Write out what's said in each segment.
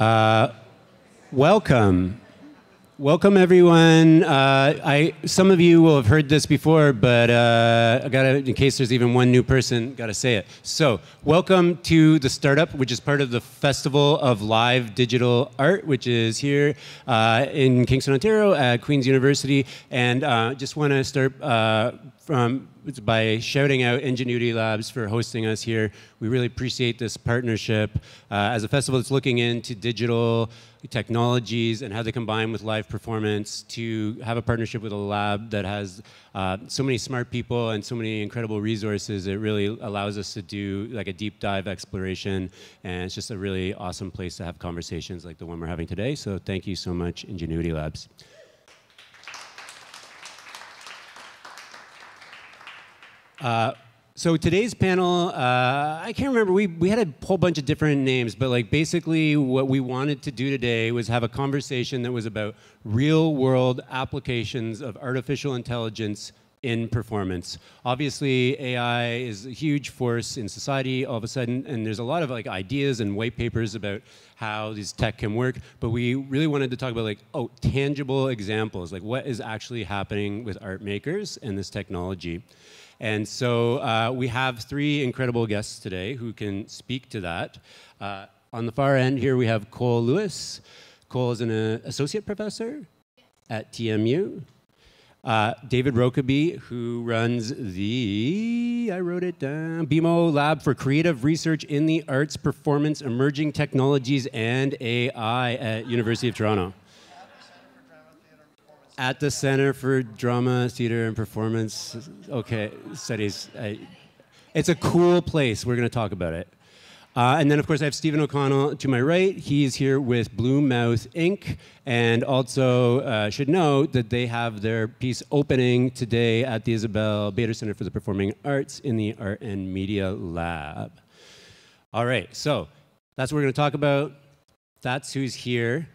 Uh, welcome. Welcome, everyone. Uh, I, some of you will have heard this before, but uh, I gotta, in case there's even one new person, gotta say it. So, welcome to the startup, which is part of the Festival of Live Digital Art, which is here uh, in Kingston, Ontario, at Queen's University. And uh, just want to start from by shouting out Ingenuity Labs for hosting us here. We really appreciate this partnership. Uh, as a festival that's looking into digital technologies and how they combine with live performance to have a partnership with a lab that has uh, so many smart people and so many incredible resources, it really allows us to do like a deep dive exploration. And it's just a really awesome place to have conversations like the one we're having today. So thank you so much, Ingenuity Labs. Uh, so today's panel, uh, I can't remember. We we had a whole bunch of different names, but like basically what we wanted to do today was have a conversation that was about real world applications of artificial intelligence in performance. Obviously, AI is a huge force in society all of a sudden, and there's a lot of like ideas and white papers about how these tech can work. But we really wanted to talk about like oh tangible examples, like what is actually happening with art makers and this technology. And so uh, we have three incredible guests today who can speak to that. Uh, on the far end here, we have Cole Lewis. Cole is an uh, associate professor at TMU. Uh, David Rokeby, who runs the, I wrote it down, BMO Lab for Creative Research in the Arts, Performance, Emerging Technologies, and AI at University of Toronto at the Center for Drama, Theater, and Performance. Okay, studies. I, it's a cool place. We're going to talk about it. Uh, and then, of course, I have Stephen O'Connell to my right. He's here with Blue Mouth Inc. And also, uh, should know that they have their piece opening today at the Isabel Bader Center for the Performing Arts in the Art and Media Lab. All right, so that's what we're going to talk about. That's who's here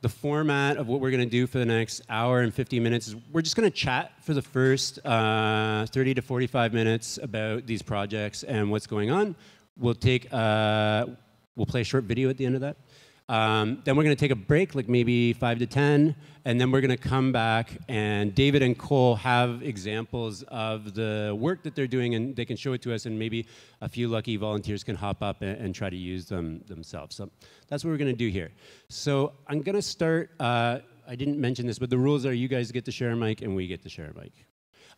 the format of what we're going to do for the next hour and 50 minutes is we're just going to chat for the first uh, 30 to 45 minutes about these projects and what's going on. We'll take, uh, we'll play a short video at the end of that. Um, then we're going to take a break, like maybe five to 10, and then we're going to come back. And David and Cole have examples of the work that they're doing, and they can show it to us, and maybe a few lucky volunteers can hop up and, and try to use them themselves. So that's what we're going to do here. So I'm going to start. Uh, I didn't mention this, but the rules are you guys get to share a mic, and we get to share a mic.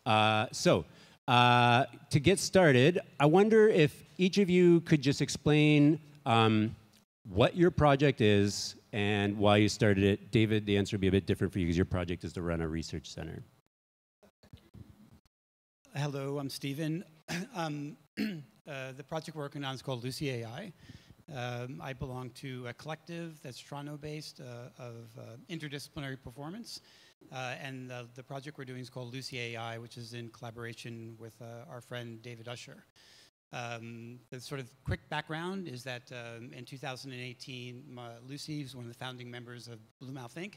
Uh, so uh, to get started, I wonder if each of you could just explain. Um, what your project is and why you started it. David, the answer would be a bit different for you because your project is to run a research center. Hello, I'm Stephen. um, uh, the project we're working on is called Lucy AI. Um, I belong to a collective that's Toronto-based uh, of uh, interdisciplinary performance. Uh, and the, the, project we're doing is called Lucy AI, which is in collaboration with uh, our friend David Usher. Um, the sort of quick background is that um, in 2018, Lucy, who's one of the founding members of Blue Mouth Inc.,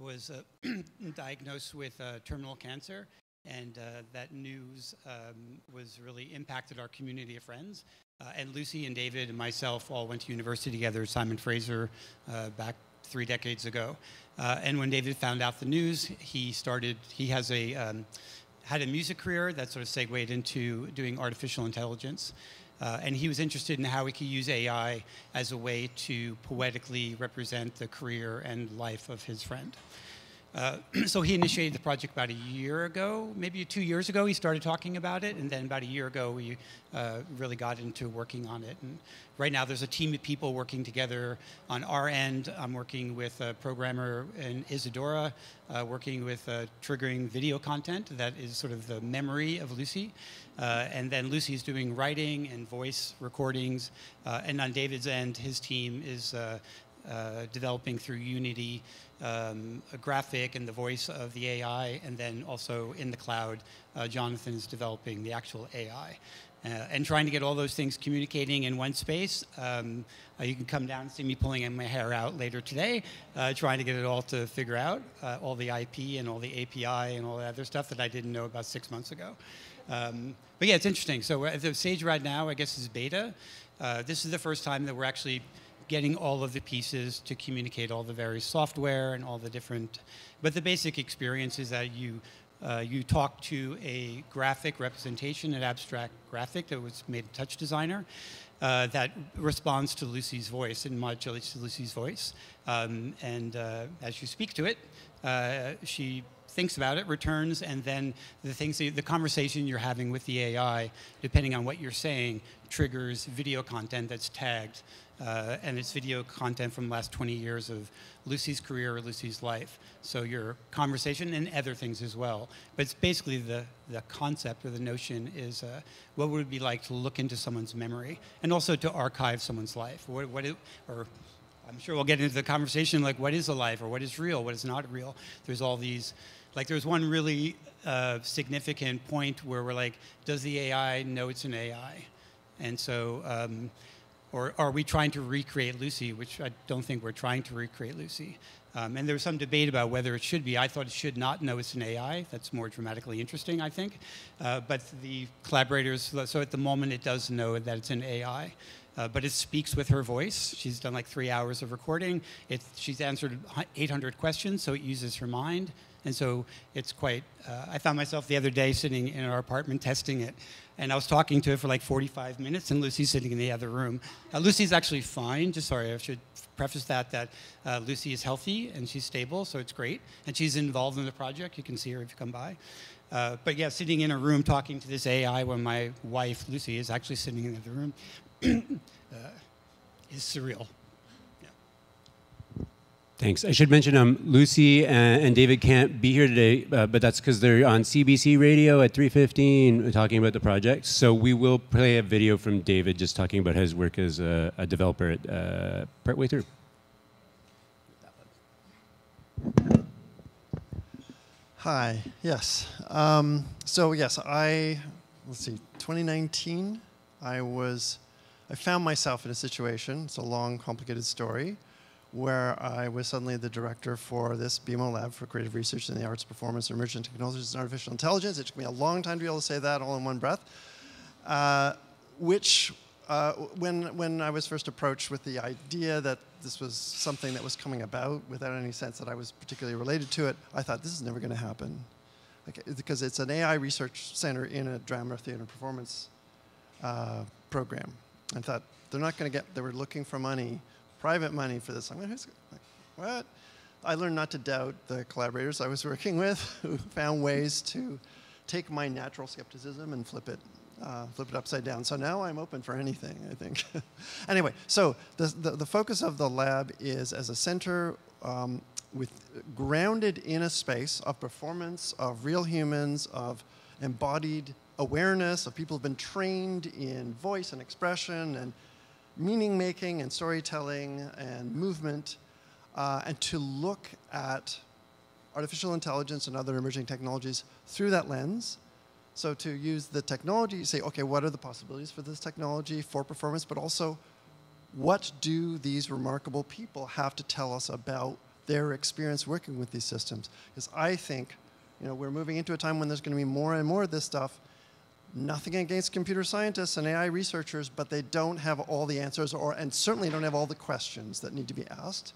was uh, diagnosed with uh, terminal cancer, and uh, that news um, was really impacted our community of friends. Uh, and Lucy and David and myself all went to university together, Simon Fraser, uh, back three decades ago. And when David found out the news, he started, he has a um, had a music career that sort of segued into doing artificial intelligence. Uh, and he was interested in how we could use AI as a way to poetically represent the career and life of his friend. Uh, so he initiated the project about a year ago, maybe two years ago. He started talking about it, and then about a year ago, we uh, really got into working on it. And right now, there's a team of people working together. On our end, I'm working with a programmer in Isadora, uh, working with uh, triggering video content that is sort of the memory of Lucy. Uh, and then Lucy's doing writing and voice recordings. Uh, and on David's end, his team is developing through Unity um, a graphic and the voice of the AI, and then also in the cloud, uh, Jonathan is developing the actual AI. Uh, and trying to get all those things communicating in one space. Um, uh, you can come down and see me pulling my hair out later today, uh, trying to get it all to figure out, uh, all the IP and all the API and all the other stuff that I didn't know about six months ago. Um, but yeah, it's interesting. So the stage right now, I guess, is beta. Uh, this is the first time that we're actually getting all of the pieces to communicate all the various software and all the different. But the basic experience is that you uh, you talk to a graphic representation, an abstract graphic that was made a TouchDesigner uh, that responds to Lucy's voice and modulates to Lucy's voice. Um, and uh, as you speak to it, uh, she thinks about it, returns, and then the things, the conversation you're having with the AI, depending on what you're saying, triggers video content that's tagged. Uh, and it's video content from the last 20 years of Lucy's career or Lucy's life. So your conversation and other things as well. But it's basically the, the concept or the notion is uh, what would it be like to look into someone's memory and also to archive someone's life. What, what it, or I'm sure we'll get into the conversation like what is a life or what is real, what is not real. There's all these like there's one really uh, significant point where we're like, does the AI know it's an AI? And so, um, or are we trying to recreate Lucy, which I don't think we're trying to recreate Lucy. Um, and there was some debate about whether it should be. I thought it should not know it's an AI. That's more dramatically interesting, I think. Uh, but the collaborators, so at the moment it does know that it's an AI. Uh, but it speaks with her voice. She's done like three hours of recording. It, she's answered 800 questions, so it uses her mind. And so it's quite, uh, I found myself the other day sitting in our apartment testing it. And I was talking to it for like 45 minutes, and Lucy's sitting in the other room. Uh, Lucy's actually fine. Just sorry, I should preface that, that uh, Lucy is healthy and she's stable, so it's great. And she's involved in the project. You can see her if you come by. Uh, but yeah, sitting in a room talking to this AI when my wife, Lucy, is actually sitting in the other room uh, is surreal. Thanks. I should mention um, Lucy and, and, David can't be here today, uh, but that's because they're on CBC Radio at 3:15 talking about the project. So we will play a video from David just talking about his work as a, a developer at, uh, partway through. Hi. Yes. Um, so yes, I let's see. 2019, I was I found myself in a situation. It's a long, complicated story where I was suddenly the director for this BMO lab for creative research in the arts, performance, emerging technologies, and artificial intelligence. It took me a long time to be able to say that all in one breath. Uh, which, uh, when, when I was first approached with the idea that this was something that was coming about without any sense that I was particularly related to it, I thought this is never going to happen. Like, because it's an AI research center in a drama, theater, performance uh, program. I thought, they're not going to get, they were looking for money private money for this. I'm like, what? I learned not to doubt the collaborators I was working with who found ways to take my natural skepticism and flip it, uh, flip it upside down. So now I'm open for anything, I think. anyway, so the, the, the, focus of the lab is as a center um, with grounded in a space of performance, of real humans, of embodied awareness, of people who've been trained in voice and expression and meaning making and storytelling and movement, uh, and to look at artificial intelligence and other emerging technologies through that lens. So to use the technology, you say, okay, what are the possibilities for this technology for performance, but also what do these remarkable people have to tell us about their experience working with these systems? Because I think, you know, we're moving into a time when there's going to be more and more of this stuff, nothing against computer scientists and AI researchers, but they don't have all the answers or, and certainly don't have all the questions that need to be asked.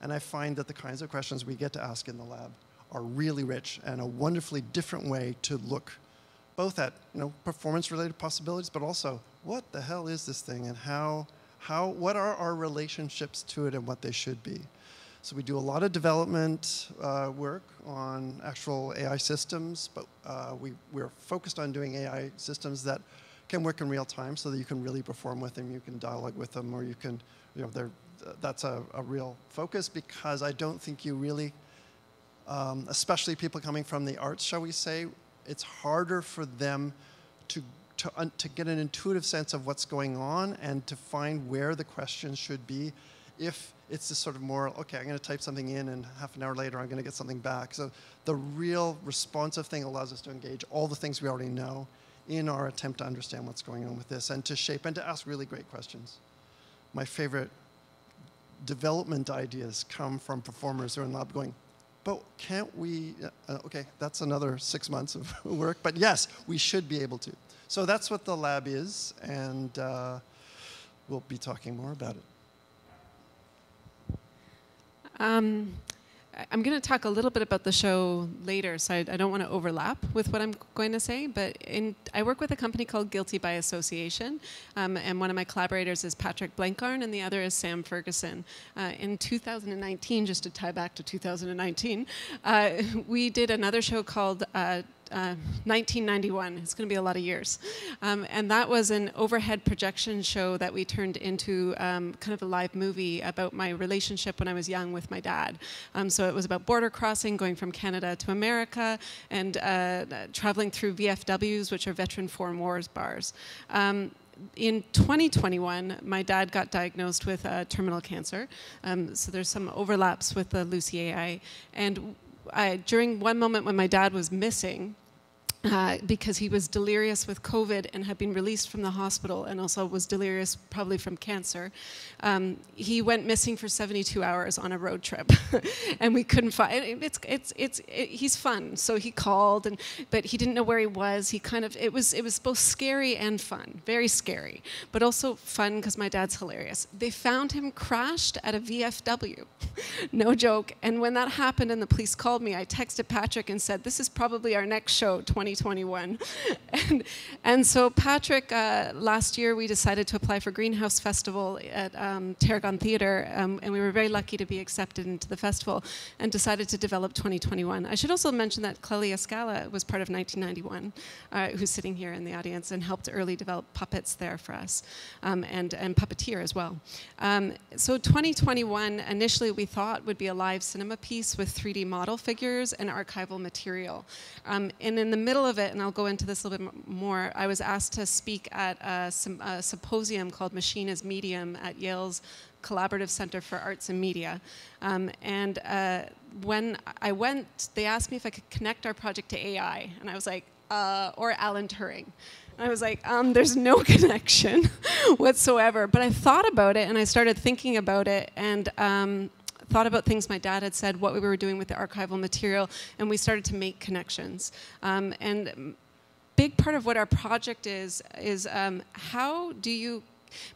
And I find that the kinds of questions we get to ask in the lab are really rich and a wonderfully different way to look both at you know, performance-related possibilities, but also what the hell is this thing and how, how, what are our relationships to it and what they should be. So we do a lot of development uh, work on actual AI systems, but uh, we, we're focused on doing AI systems that can work in real time so that you can really perform with them, you can dialogue with them, or you can, you know, they're, that's a, a real focus because I don't think you really, um, especially people coming from the arts, shall we say, it's harder for them to, to, to get an intuitive sense of what's going on and to find where the questions should be if it's just sort of more, okay, I'm going to type something in and half an hour later I'm going to get something back. So the real responsive thing allows us to engage all the things we already know in our attempt to understand what's going on with this and to shape and to ask really great questions. My favorite development ideas come from performers who are in lab going, but can't we, uh, okay, that's another six months of work, but yes, we should be able to. So that's what the lab is, and uh, we'll be talking more about it. Um, I'm going to talk a little bit about the show later, so I, I, don't want to overlap with what I'm going to say. But in, I work with a company called Guilty by Association, um, and one of my collaborators is Patrick Blenkarn, and the other is Sam Ferguson. Uh, in 2019, just to tie back to 2019, uh, we did another show called uh, 1991. Uh, it's going to be a lot of years. Um, and that was an overhead projection show that we turned into um, kind of a live movie about my relationship when I was young with my dad. Um, so it was about border crossing, going from Canada to America, and uh, traveling through VFWs, which are Veteran Foreign Wars bars um, in 2021, my dad got diagnosed with uh, terminal cancer. Um, so there's some overlaps with the Lucy AI. And I, during one moment when my dad was missing, uh, because he was delirious with COVID and had been released from the hospital and also was delirious probably from cancer. Um, he went missing for 72 hours on a road trip. And we couldn't find it's it's it's it, he's fun. So he called and but he didn't know where he was. He kind of it was it was both scary and fun very scary but also fun because my dad's hilarious. They found him crashed at a VFW no joke. And when that happened and the police called me I texted Patrick and said this is probably our next show 20 2021. and, and so Patrick, uh, last year we decided to apply for Greenhouse Festival at um, Tarragon Theatre, um, and we were very lucky to be accepted into the festival and decided to develop 2021. I should also mention that Clelia Scala was part of 1991, uh, who's sitting here in the audience and helped early develop puppets there for us, um, and, and puppeteer as well. Um, so 2021, initially we thought would be a live cinema piece with 3D model figures and archival material. Um, and in the middle middle of it, and I'll go into this a little bit more, I was asked to speak at a, a symposium called Machine as Medium at Yale's Collaborative Center for Arts and Media. Um, and uh, when I went, they asked me if I could connect our project to AI, and I was like, uh, or Alan Turing. And I was like, um, there's no connection whatsoever. But I thought about it and I started thinking about it, and um, thought about things my dad had said, what we were doing with the archival material, and we started to make connections. Um, and big part of what our project is is um, how do you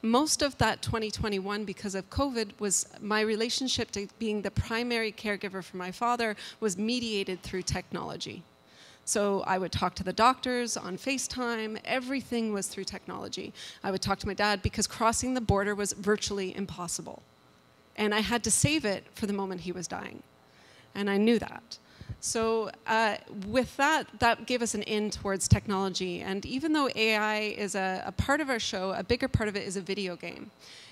most of that 2021 because of covid was my relationship to being the primary caregiver for my father was mediated through technology so I would talk to the doctors on FaceTime. Everything was through technology. I would talk to my dad because crossing the border was virtually impossible. And I had to save it for the moment he was dying. And I knew that. So uh, with that, that gave us an in towards technology. And even though AI is a, a part of our show, a bigger part of it is a video game.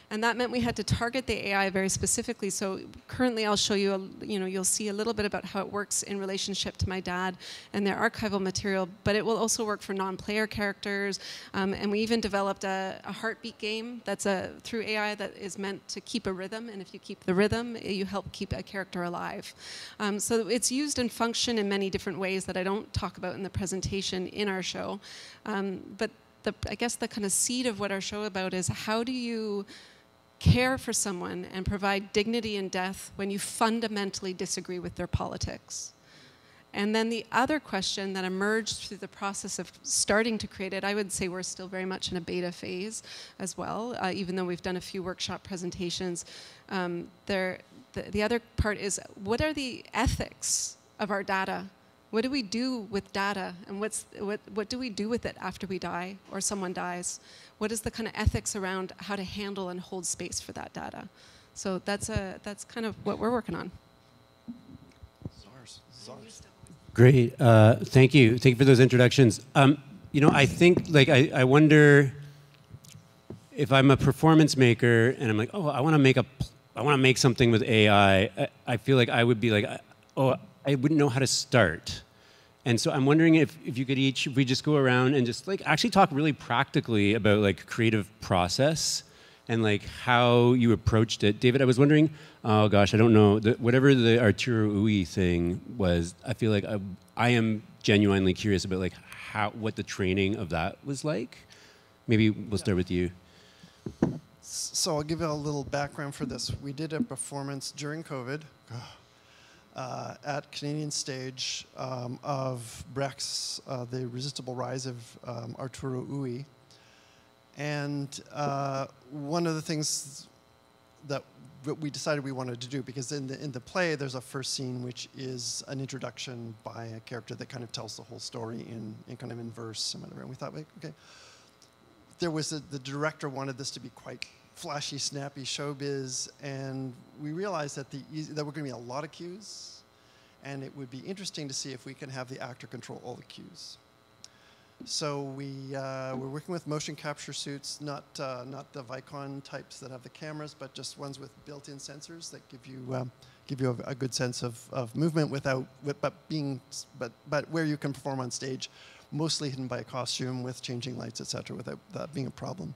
And that meant we had to target the AI very specifically. So currently I'll show you, a, you know, you'll see a little bit about how it works in relationship to my dad and their archival material, but it will also work for non-player characters. Um, and we even developed a, a, heartbeat game that's a, through AI that is meant to keep a rhythm. And if you keep the rhythm, you help keep a character alive. Um, so it's used and function in many different ways that I don't talk about in the presentation in our show. Um, but the, I guess the kind of seed of what our show about is how do you care for someone and provide dignity in death when you fundamentally disagree with their politics. And then the other question that emerged through the process of starting to create it, I would say we're still very much in a beta phase as well, uh, even though we've done a few workshop presentations. Um, there, the, the other part is what are the ethics of our data? What do we do with data? And what's, what, what do we do with it after we die or someone dies? What is the kind of ethics around how to handle and hold space for that data? So that's, a, that's kind of what we're working on. Great. Uh, thank you. Thank you for those introductions. Um, you know, I think, like, I, I wonder if I'm a performance maker and I'm like, oh, I want to make a, I want to make something with AI. I, I feel like I would be like, oh, I wouldn't know how to start. And so I'm wondering if, if you could each, if we just go around and just like actually talk really practically about like creative process and like how you approached it. David, I was wondering, oh gosh, I don't know, the, whatever the Arturo Ui thing was, I feel like I, I am genuinely curious about like how, what the training of that was like. Maybe we'll start with you. So I'll give you a little background for this. We did a performance during COVID uh, at Canadian Stage um, of Brecht's uh, The Resistible Rise of um, Arturo Ui. And uh, one of the things that we decided we wanted to do because in the in the play there's a first scene which is an introduction by a character that kind of tells the whole story in, in kind of in verse and whatever. And we thought, okay, there was a, the director wanted this to be quite flashy, snappy showbiz, and we realized that the there were going to be a lot of cues, and it would be interesting to see if we can have the actor control all the cues. So we uh, we're working with motion capture suits, not uh, not the Vicon types that have the cameras, but just ones with built-in sensors that give you um, give you a, a, good sense of, of movement without with, but being but but where you can perform on stage, mostly hidden by a costume with changing lights, etc., without that being a problem.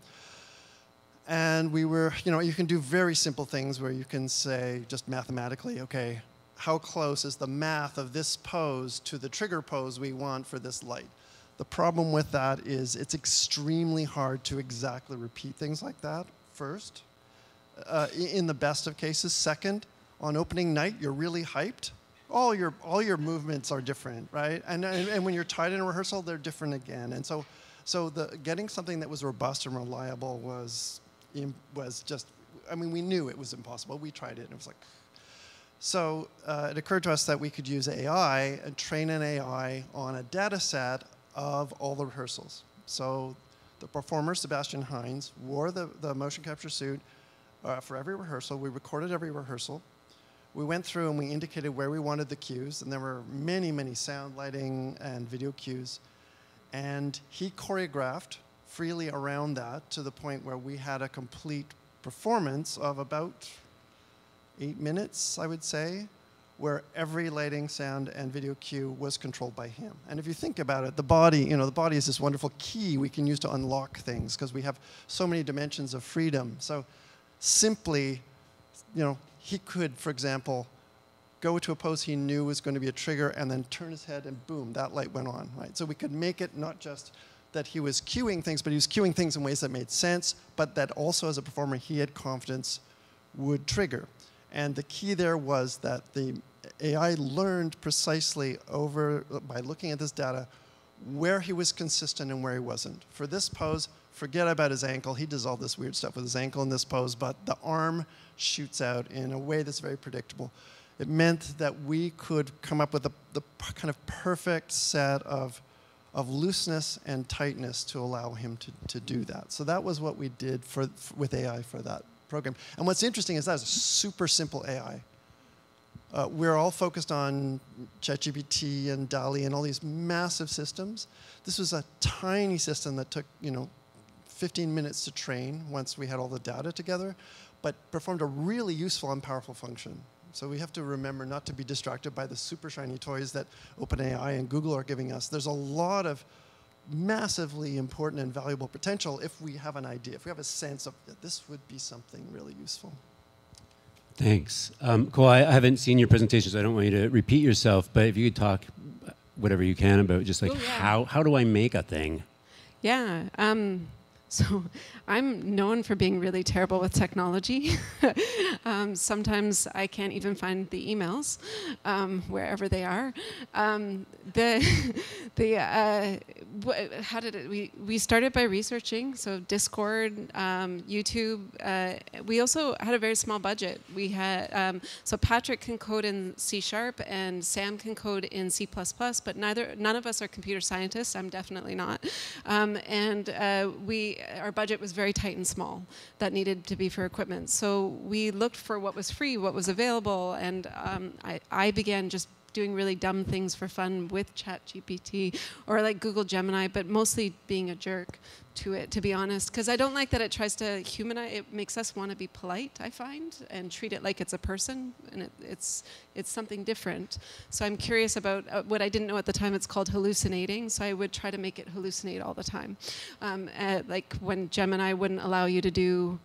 And we were, you know, you can do very simple things where you can say just mathematically, okay, how close is the math of this pose to the trigger pose we want for this light? The problem with that is it's extremely hard to exactly repeat things like that, first. Uh, in the best of cases. Second, on opening night, you're really hyped. All your, all your movements are different, right? And, and, and when you're tied in rehearsal, they're different again. And so, so the, getting something that was robust and reliable was, was just, I mean, we knew it was impossible. We tried it, and it was like, so uh, it occurred to us that we could use AI and train an AI on a data set of all the rehearsals. So the performer, Sebastian Hines, wore the, the motion capture suit uh, for every rehearsal. We recorded every rehearsal. We went through and we indicated where we wanted the cues, and there were many, many sound, lighting, and video cues. And he choreographed freely around that to the point where we had a complete performance of about eight minutes, I would say, where every lighting, sound, and video cue was controlled by him. And if you think about it, the body, you know, the body is this wonderful key we can use to unlock things because we have so many dimensions of freedom. So simply, you know, he could, for example, go to a pose he knew was going to be a trigger and then turn his head and boom, that light went on, right? So we could make it not just that he was cueing things, but he was cueing things in ways that made sense, but that also as a performer he had confidence would trigger. And the key there was that the AI learned precisely over by looking at this data where he was consistent and where he wasn't. For this pose, forget about his ankle. He does all this weird stuff with his ankle in this pose, but the arm shoots out in a way that's very predictable. It meant that we could come up with the, the kind of perfect set of, of looseness and tightness to allow him to, to do that. So that was what we did for, with AI for that program. And what's interesting is that is a super simple AI. Uh, we're all focused on ChatGPT and DALL-E and all these massive systems. This was a tiny system that took, you know, 15 minutes to train once we had all the data together, but performed a really useful and powerful function. So we have to remember not to be distracted by the super shiny toys that OpenAI and Google are giving us. There's a lot of massively important and valuable potential if we have an idea, if we have a sense of that this would be something really useful. Thanks. Um, Cole, I, haven't seen your presentation, so I don't want you to repeat yourself, but if you could talk whatever you can about just like oh, yeah. how, how do I make a thing? Yeah. Um, so I'm known for being really terrible with technology. um, sometimes I can't even find the emails um, wherever they are. Um, the the uh, how did it? We we started by researching. So Discord, um, YouTube. Uh, we also had a very small budget. We had um, so Patrick can code in C sharp and Sam can code in C++, but neither none of us are computer scientists. I'm definitely not. Um, and uh, we our budget was very tight and small that needed to be for equipment. So we looked for what was free, what was available, and um, I, I began just doing really dumb things for fun with ChatGPT or like Google Gemini, but mostly being a jerk to it, to be honest. Because I don't like that it tries to humanize. It makes us want to be polite, I find, and treat it like it's a person, and it, it's it's something different. So I'm curious about uh, what I didn't know at the time. It's called hallucinating. So I would try to make it hallucinate all the time, um, uh, like when Gemini wouldn't allow you to do.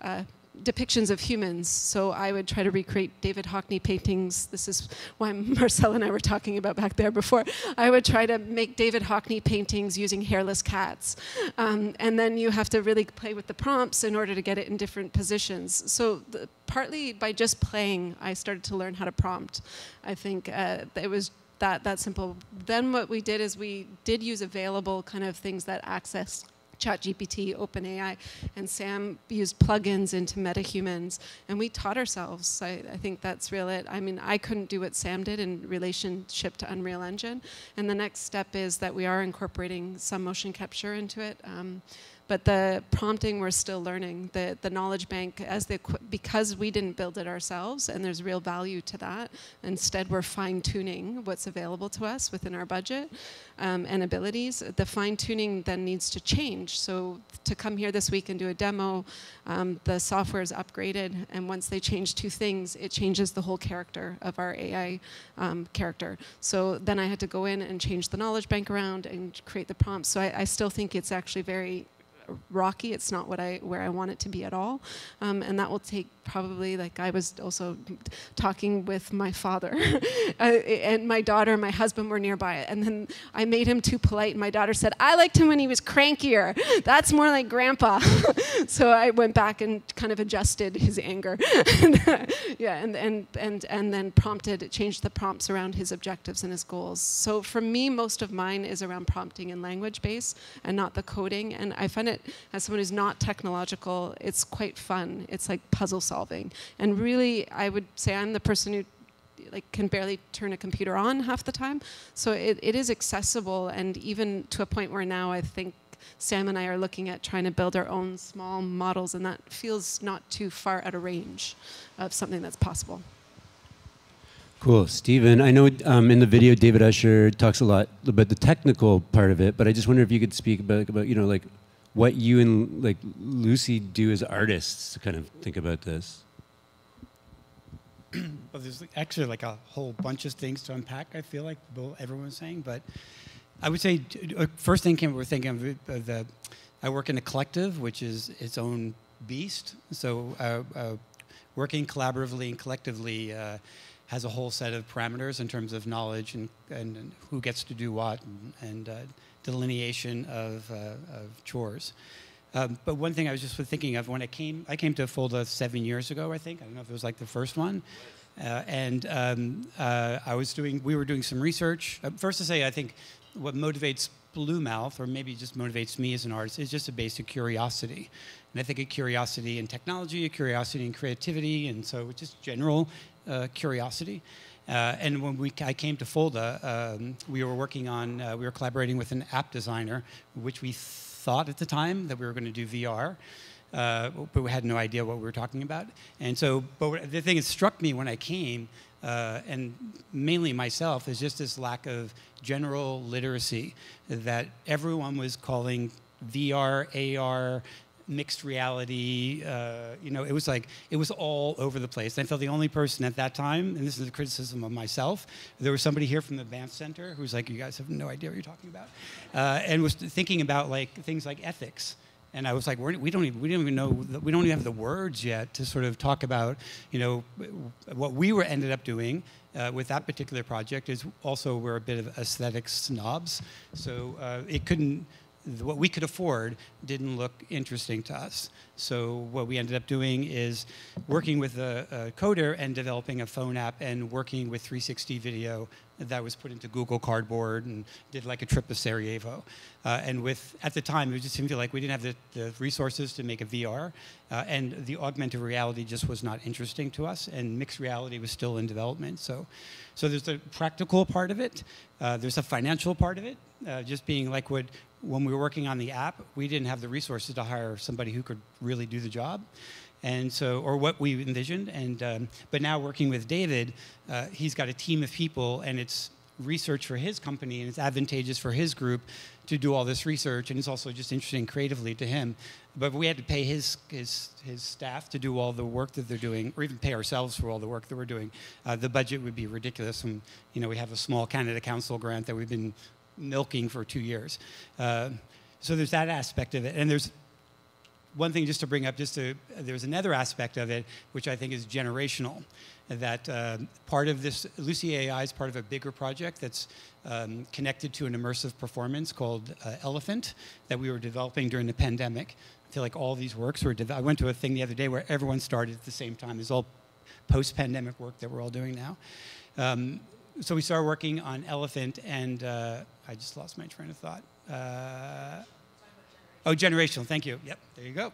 Uh, depictions of humans. So I would try to recreate David Hockney paintings. This is why Marcel and I were talking about back there before. I would try to make David Hockney paintings using hairless cats. Um, and then you have to really play with the prompts in order to get it in different positions. So the, partly by just playing, I started to learn how to prompt. I think uh, it was that, that simple. Then what we did is we did use available kind of things that access ChatGPT, OpenAI, and Sam used plugins into MetaHumans, and we taught ourselves. I, I, think that's real it. I mean, I couldn't do what Sam did in relationship to Unreal Engine, and the next step is that we are incorporating some motion capture into it. Um, but the prompting we're still learning. The, the knowledge bank as the because we didn't build it ourselves and there's real value to that instead we're fine-tuning what's available to us within our budget um, and abilities. The fine-tuning then needs to change. So to come here this week and do a demo um, the software is upgraded and once they change two things it changes the whole character of our ai um, character. So then i had to go in and change the knowledge bank around and create the prompts. So I, I still think it's actually very rocky. It's not what I where I want it to be at all, um, and that will take probably like I was also talking with my father uh, and my daughter and my husband were nearby and then I made him too polite and my daughter said I liked him when he was crankier. That's more like grandpa. So I went back and kind of adjusted his anger. Yeah and, and and and then prompted it changed the prompts around his objectives and his goals. So for me most of mine is around prompting and language base and not the coding and I find it as someone who's not technological it's quite fun. It's like puzzle solving solving. And really, I would say I'm the person who like can barely turn a computer on half the time. So it, it is accessible, and even to a point where now I think Sam and I are looking at trying to build our own small models, and that feels not too far out of range of something that's possible. Cool, Stephen. I know um, in the video David Usher talks a lot about the technical part of it, but I just wonder if you could speak about, about you know like what you and like Lucy do as artists to kind of think about this. well, there's actually like a whole bunch of things to unpack. I feel like everyone's saying, but I would say uh, first thing came we're thinking of the. I work in a collective, which is its own beast. So uh, uh, working collaboratively and collectively uh, has a whole set of parameters in terms of knowledge and, and, and who gets to do what and, and uh, delineation of, uh, of chores. Um, but one thing I was just thinking of when I came, I came to Folda seven years ago, I think. I don't know if it was like the first one. Uh, and um, uh, I was doing, we were doing some research. Uh, first to say, I think what motivates Blue Mouth, or maybe just motivates me as an artist, is just a basic curiosity. And I think a curiosity in technology, a curiosity in creativity, and so just general uh, curiosity. Uh, and when we, I came to Folda, um, we were working on, uh, we were collaborating with an app designer, which we thought at the time that we were going to do VR. Uh, but we had no idea what we were talking about. And so, but the thing that struck me when I came, uh, and mainly myself, is just this lack of general literacy that everyone was calling VR, AR, mixed reality. Uh, you know, it was like it was all over the place. I felt the only person at that time, and this is a criticism of myself. There was somebody here from the Banff Center who's like, "You guys have no idea what you're talking about," uh, and was thinking about like things like ethics. And I was like, We're, we don't even we don't even know we don't even have the words yet to sort of talk about, you know, what we were ended up doing. Uh, with that particular project is also we're a bit of aesthetic snobs, so uh, it couldn't what we could afford didn't look interesting to us. So what we ended up doing is working with a, a, coder and developing a phone app and working with 360 video that was put into Google Cardboard and did like a trip to Sarajevo. Uh, and with, at the time, it just seemed like we didn't have the, the resources to make a VR. Uh, and the augmented reality just was not interesting to us. And mixed reality was still in development. So, so there's the practical part of it. Uh, there's a financial part of it. Uh, just being like what when we were working on the app, we didn't have the resources to hire somebody who could really do the job. And so, or what we envisioned. And, um, but now working with David, uh, he's got a team of people and it's research for his company and it's advantageous for his group to do all this research and it's also just interesting creatively to him but if we had to pay his, his, his staff to do all the work that they're doing or even pay ourselves for all the work that we're doing uh, the budget would be ridiculous and you know we have a small canada council grant that we've been milking for two years. Uh, so there's that aspect of it. And there's one thing just to bring up, just to, there's another aspect of it, which I think is generational. That uh, part of this, Lucy AI is part of a bigger project that's um, connected to an immersive performance called uh, Elephant that we were developing during the pandemic. I feel like all these works were, I went to a thing the other day where everyone started at the same time. It's all post-pandemic work that we're all doing now. Um, so we started working on Elephant, and uh, I just lost my train of thought. Oh, generational. Thank you. Yep. There you go.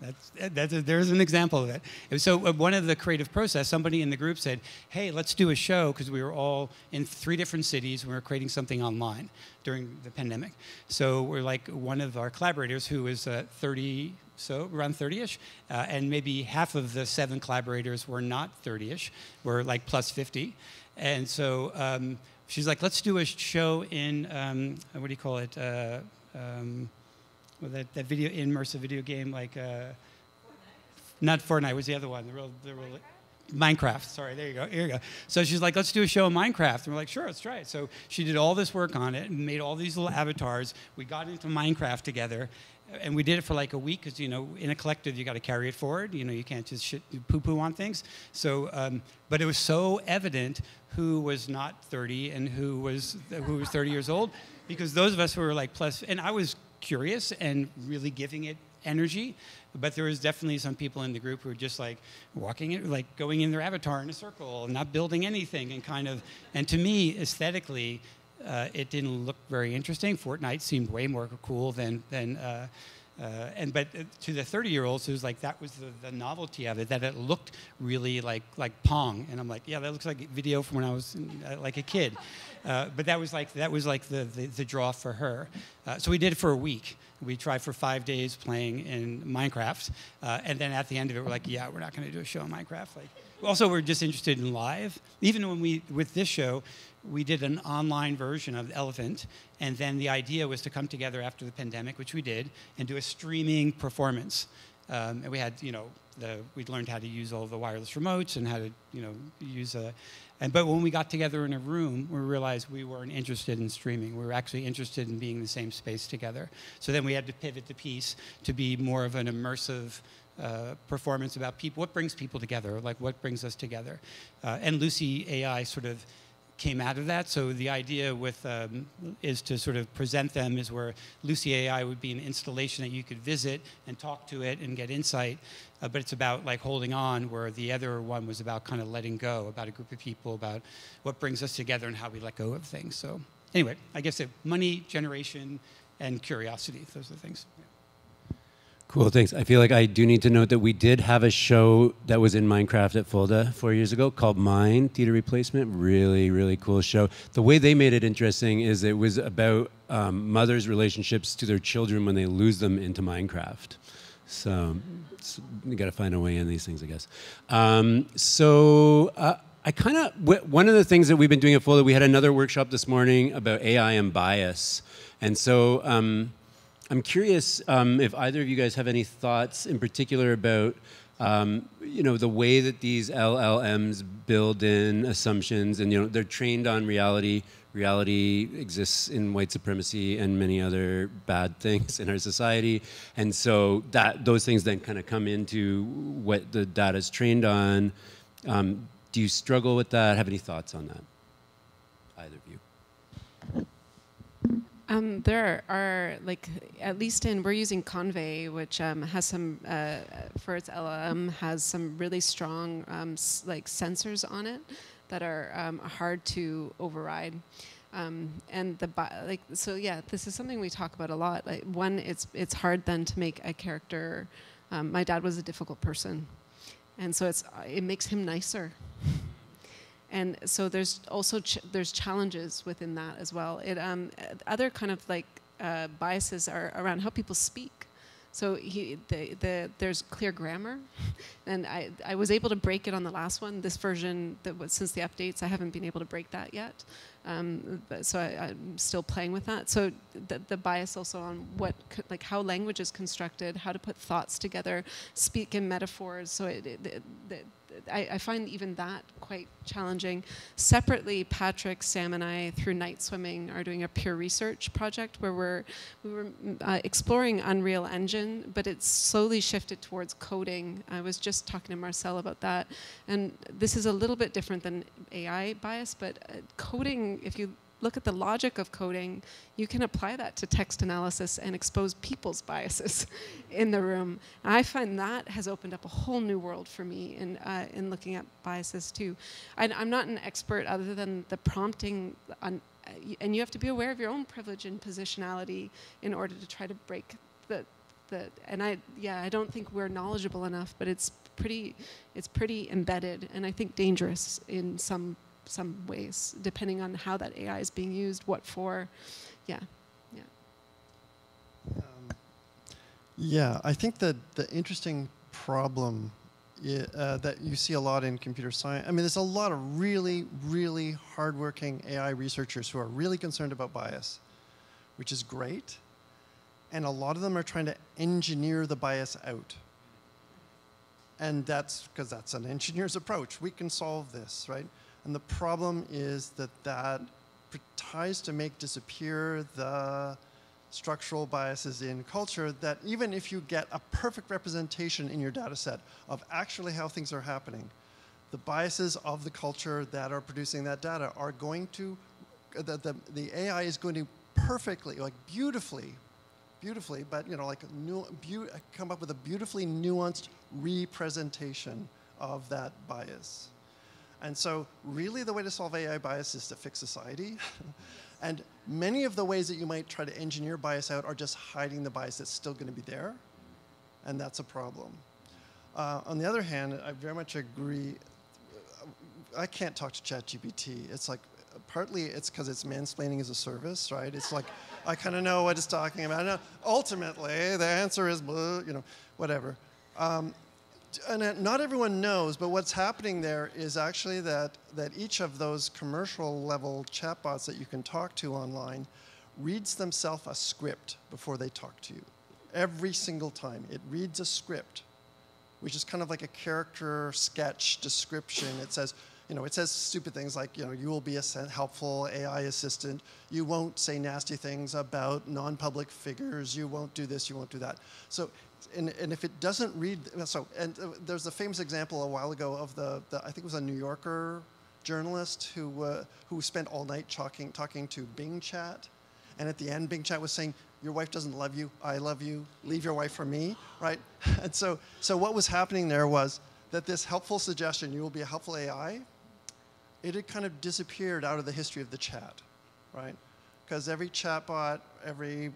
That's, that's a, there's an example of it. So uh, one of the creative process, somebody in the group said, "Hey, let's do a show because we were all in three different cities. We were creating something online during the pandemic. So we're like one of our collaborators who is uh, 30, so around 30ish, uh, and maybe half of the seven collaborators were not 30ish, were like plus 50, and so." Um, she's like, let's do a show in um, what do you call it? Uh, um, that, that video immersive video game like uh, not Fortnite was the other one the real the real Minecraft. Sorry, there you go. Here you go. So she's like, let's do a show in Minecraft. And we're like, sure, let's try it. So she did all this work on it and made all these little avatars. We got into Minecraft together. And we did it for like a week because, you know, in a collective, you got to carry it forward. You know, you can't just shit, poo poo on things. So, um, but it was so evident who was not 30 and who was, who was 30 years old because those of us who were like plus, and I was curious and really giving it energy. But there was definitely some people in the group who were just like walking it, like going in their avatar in a circle and not building anything and kind of, and to me, aesthetically, uh, it didn't look very interesting. Fortnite seemed way more cool than, than uh, uh, and but to the 30 year olds, it was like that was the, the, novelty of it, that it looked really like like Pong, and I'm like, yeah, that looks like video from when I was uh, like a kid. Uh, but that was like that was like the the, the draw for her. Uh, so we did it for a week. We tried for five days playing in Minecraft, uh, and then at the end of it, we're like, yeah, we're not going to do a show in Minecraft. Like, also, we're just interested in live. Even when we with this show, we did an online version of Elephant, and then the idea was to come together after the pandemic, which we did, and do a streaming performance. Um, and we had, you know, the, we'd learned how to use all the wireless remotes and how to, you know, use a. And but when we got together in a room, we realized we weren't interested in streaming. We were actually interested in being in the same space together. So then we had to pivot the piece to be more of an immersive. Uh, performance about people, what brings people together, like what brings us together. Uh, and Lucy AI sort of came out of that. So the idea with um, is to sort of present them is where Lucy AI would be an installation that you could visit and talk to it and get insight. Uh, but it's about like holding on, where the other one was about kind of letting go, about a group of people, about what brings us together and how we let go of things. So anyway, I guess it, money generation and curiosity, those are the things. Cool, thanks. I feel like I do need to note that we did have a show that was in Minecraft at Folda four years ago called Mine Theater Replacement. Really, really cool show. The way they made it interesting is it was about um, mothers' relationships to their children when they lose them into Minecraft. So, so you got to find a way in these things, I guess. Um, so. Uh, I kind of one of the things that we've been doing at Folda, we had another workshop this morning about AI and bias, and so um, I'm curious um, if either of you guys have any thoughts in particular about um, you know the way that these LLMs build in assumptions, and you know they're trained on reality. Reality exists in white supremacy and many other bad things in our society, and so that those things then kind of come into what the data is trained on. Um, do you struggle with that? Have any thoughts on that? Either of you. Um, there are like at least in we're using Convai, which um, has some uh, for its LLM has some really strong um, like censors on it that are um, hard to override. Um, and the like so yeah, this is something we talk about a lot. Like one, it's it's hard then to make a character. Um, my dad was a difficult person, and so it's it makes him nicer and so there's also ch- there's challenges within that as well. It um, other kind of like uh, biases are around how people speak. So he, the, the, there's clear grammar, and I, I was able to break it on the last one. This version, that was, since the updates, I haven't been able to break that yet. Um, so I, am still playing with that. So the, the bias also on what, like how language is constructed, how to put thoughts together, speak in metaphors. So it, it, it I, I, find even that quite challenging. Separately, Patrick, Sam, and I, through Nightswimming, are doing a peer research project where we're we were uh, exploring Unreal Engine, but it's slowly shifted towards coding. I was just talking to Marcel about that, and this is a little bit different than AI bias, but uh, coding, if you look at the logic of coding, you can apply that to text analysis and expose people's biases in the room. And I find that has opened up a whole new world for me in, uh, in looking at biases too. I, am not an expert other than the prompting, on, uh, and you have to be aware of your own privilege and positionality in order to try to break that that and I yeah I don't think we're knowledgeable enough, but it's pretty it's pretty embedded and I think dangerous in some some ways depending on how that AI is being used, what for, yeah. Um, yeah, I think that the interesting problem uh, that you see a lot in computer science, I mean, there's a lot of really, really hardworking AI researchers who are really concerned about bias, which is great. And a lot of them are trying to engineer the bias out. And that's because that's an engineer's approach. We can solve this, right? And the problem is that that tries to make disappear the structural biases in culture that even if you get a perfect representation in your data set of actually how things are happening, the biases of the culture that are producing that data are going to, uh, the, the, the AI is going to perfectly, like beautifully, beautifully, but you know, like beau- come up with a beautifully nuanced representation of that bias. And so, really, the way to solve AI bias is to fix society. and many of the ways that you might try to engineer bias out are just hiding the bias that's still going to be there. And that's a problem. Uh, on the other hand, I very much agree. I can't talk to ChatGPT. It's like, partly it's because it's mansplaining as a service, right? It's like, I kind of know what it's talking about. Ultimately, the answer is, you know, whatever. Um, and uh, not everyone knows, but what's happening there is actually that, that each of those commercial level chatbots that you can talk to online reads themselves a script before they talk to you. Every single time. It reads a script, which is kind of like a character sketch description. It says, you know, it says stupid things like, you know, you will be a helpful AI assistant. You won't say nasty things about non-public figures. You won't do this. You won't do that. So, and, and if it doesn't read, so, and uh, there's a famous example a while ago of the, the I think it was a New Yorker journalist who, uh, who spent all night talking, talking to Bing Chat. And at the end, Bing Chat was saying, your wife doesn't love you, I love you, leave your wife for me, right? And so, so what was happening there was that this helpful suggestion, you will be a helpful AI, it had kind of disappeared out of the history of the chat, right? Because every chatbot, every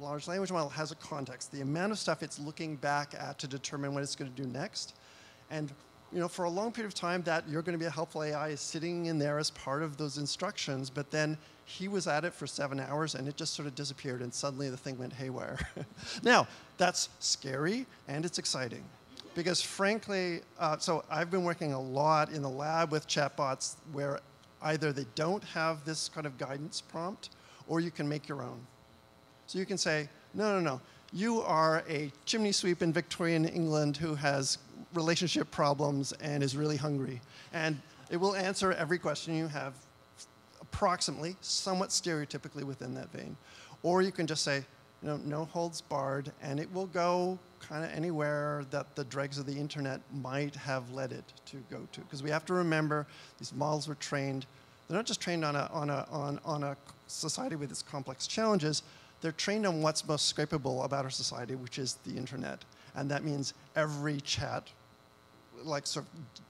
large language model has a context. The amount of stuff it's looking back at to determine what it's going to do next. And you know, for a long period of time, that you're going to be a helpful AI is sitting in there as part of those instructions. But then he was at it for seven hours, and it just sort of disappeared, and suddenly the thing went haywire. now, that's scary and it's exciting, because frankly, uh, so I've been working a lot in the lab with chatbots where either they don't have this kind of guidance prompt, or you can make your own. So you can say, no, no, no. You are a chimney sweep in Victorian England who has relationship problems and is really hungry. And it will answer every question you have approximately, somewhat stereotypically within that vein. Or you can just say, you know, no holds barred, and it will go kind of anywhere that the dregs of the internet might have led it to go to. Because we have to remember these models were trained, they're not just trained on a, on a, on, on a society with its complex challenges, they're trained on what's most scrapable about our society, which is the internet. And that means every chat, like sort of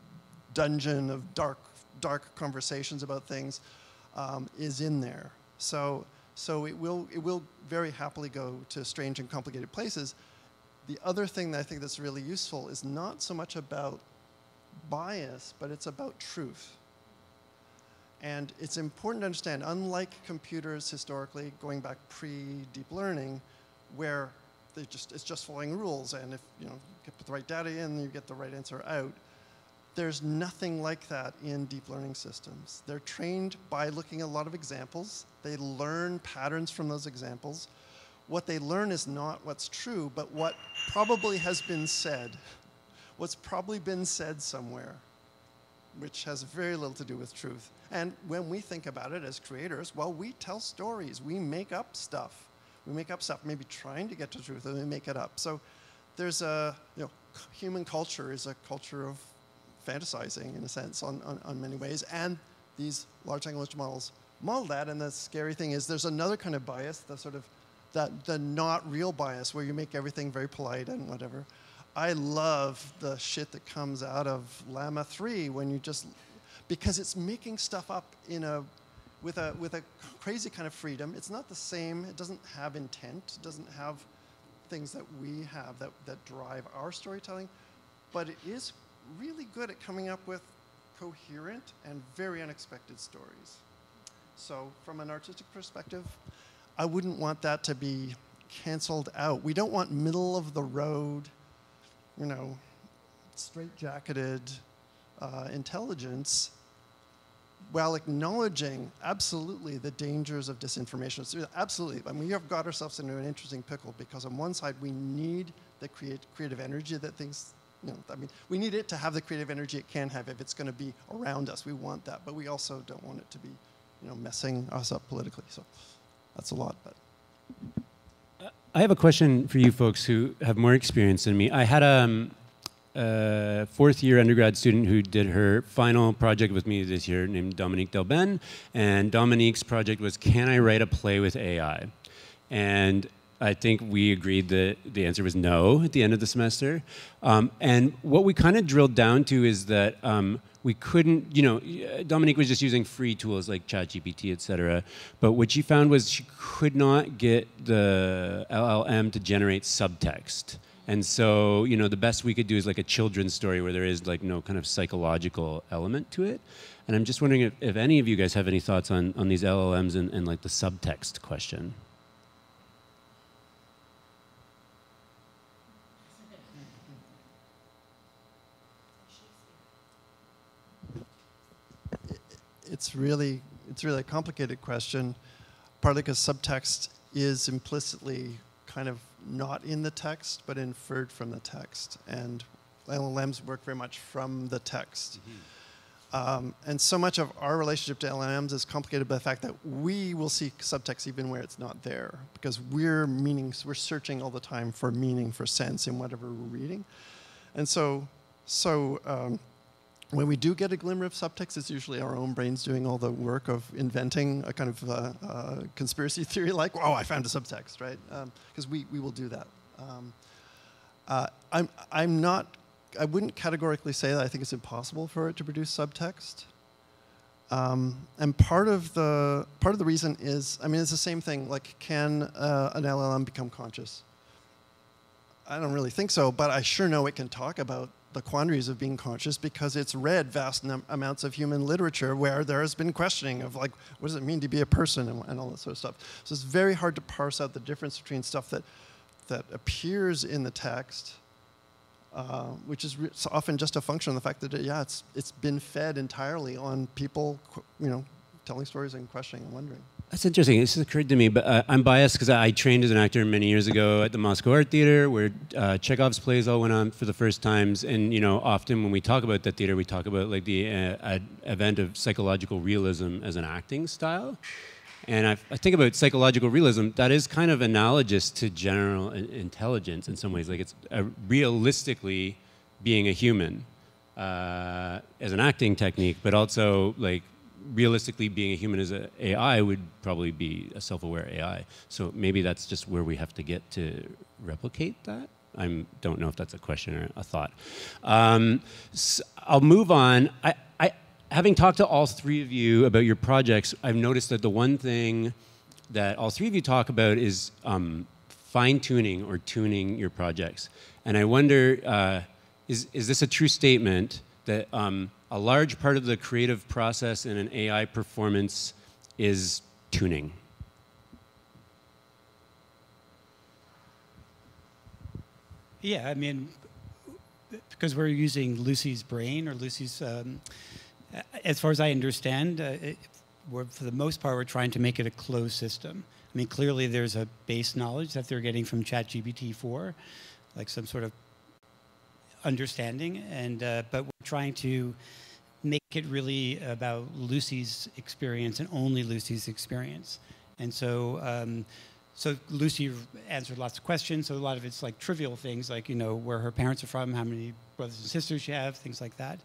dungeon of dark, dark conversations about things, um, is in there. So, so it will, it will very happily go to strange and complicated places. The other thing that I think that's really useful is not so much about bias, but it's about truth. And it's important to understand, unlike computers historically, going back pre-deep learning, where they just, it's just following rules, and if you know you put the right data in, you get the right answer out. There's nothing like that in deep learning systems. They're trained by looking at a lot of examples. They learn patterns from those examples. What they learn is not what's true, but what probably has been said. What's probably been said somewhere which has very little to do with truth. And when we think about it as creators, well, we tell stories, we make up stuff. We make up stuff, maybe trying to get to truth, and we make it up. So there's a, you know, human culture is a culture of fantasizing, in a sense, on, on, on many ways. And these large language models model that. And the scary thing is there's another kind of bias, the sort of, that, the not real bias, where you make everything very polite and whatever. I love the shit that comes out of Llama 3 when you just, because it's making stuff up in a, with a, with a crazy kind of freedom. It's not the same, it doesn't have intent, it doesn't have things that we have that, that drive our storytelling, but it is really good at coming up with coherent and very unexpected stories. So, from an artistic perspective, I wouldn't want that to be canceled out. We don't want middle of the road, you know, straight jacketed uh, intelligence while acknowledging absolutely the dangers of disinformation. So absolutely, I mean, we have got ourselves into an interesting pickle because on one side we need the create, creative energy that things, you know, I mean, we need it to have the creative energy it can have if it's going to be around us. We want that, but we also don't want it to be, you know, messing us up politically. So that's a lot, but. I have a question for you folks who have more experience than me. I had a, um, a fourth year undergrad student who did her final project with me this year named Dominique Delben. And Dominique's project was Can I Write a Play with AI? And I think we agreed that the answer was no at the end of the semester. Um, and what we kind of drilled down to is that um, we couldn't, you know, Dominique was just using free tools like ChatGPT, et cetera. But what she found was she could not get the LLM to generate subtext. And so, you know, the best we could do is like a children's story where there is like no kind of psychological element to it. And I'm just wondering if, if any of you guys have any thoughts on, on these LLMs and, and like the subtext question. It's really, it's really a complicated question, partly because subtext is implicitly kind of not in the text, but inferred from the text. And LLMs work very much from the text. Mm-hmm. Um, and so much of our relationship to LLMs is complicated by the fact that we will see subtext even where it's not there, because we're meanings, we're searching all the time for meaning, for sense in whatever we're reading. And so, so um, when we do get a glimmer of subtext, it's usually our own brains doing all the work of inventing a kind of uh, uh, conspiracy theory like, oh, I found a subtext, right? Because um, we, we will do that. Um, uh, I'm, I'm not, I wouldn't categorically say that I think it's impossible for it to produce subtext. Um, and part of the part of the reason is, I mean, it's the same thing. Like, can uh, an LLM become conscious? I don't really think so, but I sure know it can talk about the quandaries of being conscious because it's read vast amounts of human literature where there has been questioning of like what does it mean to be a person and, and all that sort of stuff. So it's very hard to parse out the difference between stuff that that appears in the text uh, which is often just a function of the fact that it, yeah it's it's been fed entirely on people you know telling stories and questioning and wondering that's interesting. This has occurred to me, but uh, I'm biased because I, I, trained as an actor many years ago at the Moscow Art Theater, where uh, Chekhov's plays all went on for the first times. And you know, often when we talk about that theater, we talk about like the uh, event of psychological realism as an acting style. And I, I, think about psychological realism. That is kind of analogous to general intelligence in some ways. Like it's realistically being a human uh, as an acting technique, but also like realistically being a human as an AI would probably be a self-aware AI. So maybe that's just where we have to get to replicate that. I don't know if that's a question or a thought. Um, so I'll move on. I, I, having talked to all three of you about your projects, I've noticed that the one thing that all three of you talk about is um, fine-tuning or tuning your projects. And I wonder, uh, is, is this a true statement that um, a large part of the creative process in an AI performance is tuning. Yeah, I mean, because we're using Lucy's brain or Lucy's, um, as far as I understand, uh, it, for the most part, we're trying to make it a closed system. I mean, clearly there's a base knowledge that they're getting from ChatGPT 4, like some sort of understanding, and uh, but we're trying to make it really about Lucy's experience and only Lucy's experience. And so, um, so Lucy answered lots of questions. So a lot of it's like trivial things, like you know where her parents are from, how many brothers and sisters she have, things like that.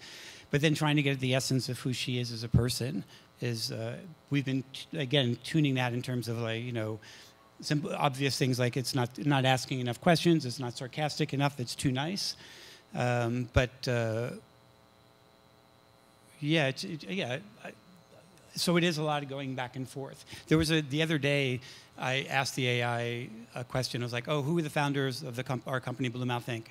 But then trying to get at the essence of who she is as a person is uh, we've been again tuning that in terms of like you know some obvious things like it's not not asking enough questions, it's not sarcastic enough, it's too nice. Um, but uh, yeah, it, yeah. I, so it is a lot of going back and forth. There was a the other day, I asked the AI a question. I was like, "Oh, who are the founders of the comp- our company, Bluemouth Inc.?"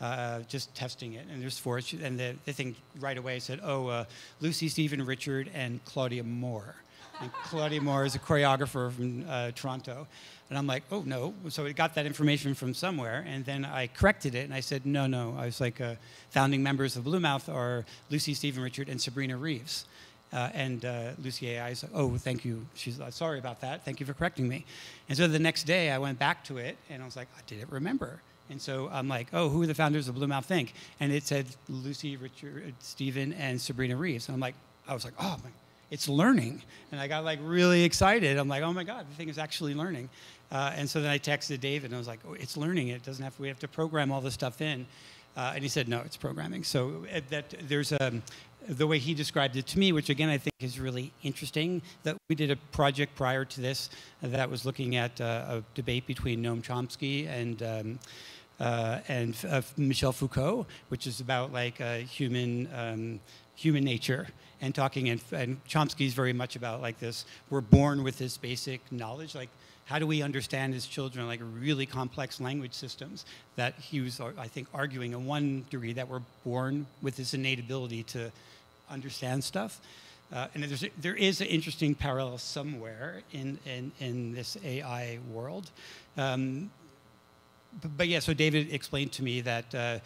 Uh, just testing it, and there's four. And the, the thing right away said, "Oh, uh, Lucy, Stephen, Richard, and Claudia Moore." And Claudia Moore is a choreographer from uh, Toronto. And I'm like, oh, no. So it got that information from somewhere. And then I corrected it and I said, no, no. I was like, uh, founding members of Bluemouth are Lucy, Stephen Richard, and Sabrina Reeves. Uh, and uh, Lucy AI like, oh, thank you. She's like, sorry about that. Thank you for correcting me. And so the next day I went back to it and I was like, I didn't remember. And so I'm like, oh, who are the founders of Bluemouth Inc?" And it said Lucy, Richard, Stephen, and Sabrina Reeves. And I'm like, I was like, oh, my it's learning. And I got like really excited. I'm like, oh my God, the thing is actually learning. Uh, and so then I texted David and I was like, oh, it's learning. It doesn't have, we have to program all this stuff in. Uh, and he said, no, it's programming. So uh, that there's a, um, the way he described it to me, which again I think is really interesting, that we did a project prior to this that was looking at uh, a debate between Noam Chomsky and um, uh, and uh, Michel Foucault, which is about like human um, human nature and talking and, and Chomsky is very much about like this we're born with this basic knowledge like how do we understand as children like really complex language systems that he was i think arguing in one degree that we're born with this innate ability to understand stuff uh, and there's a, there is an interesting parallel somewhere in, in, in this AI world. Um, but, but, yeah, so David explained to me that uh,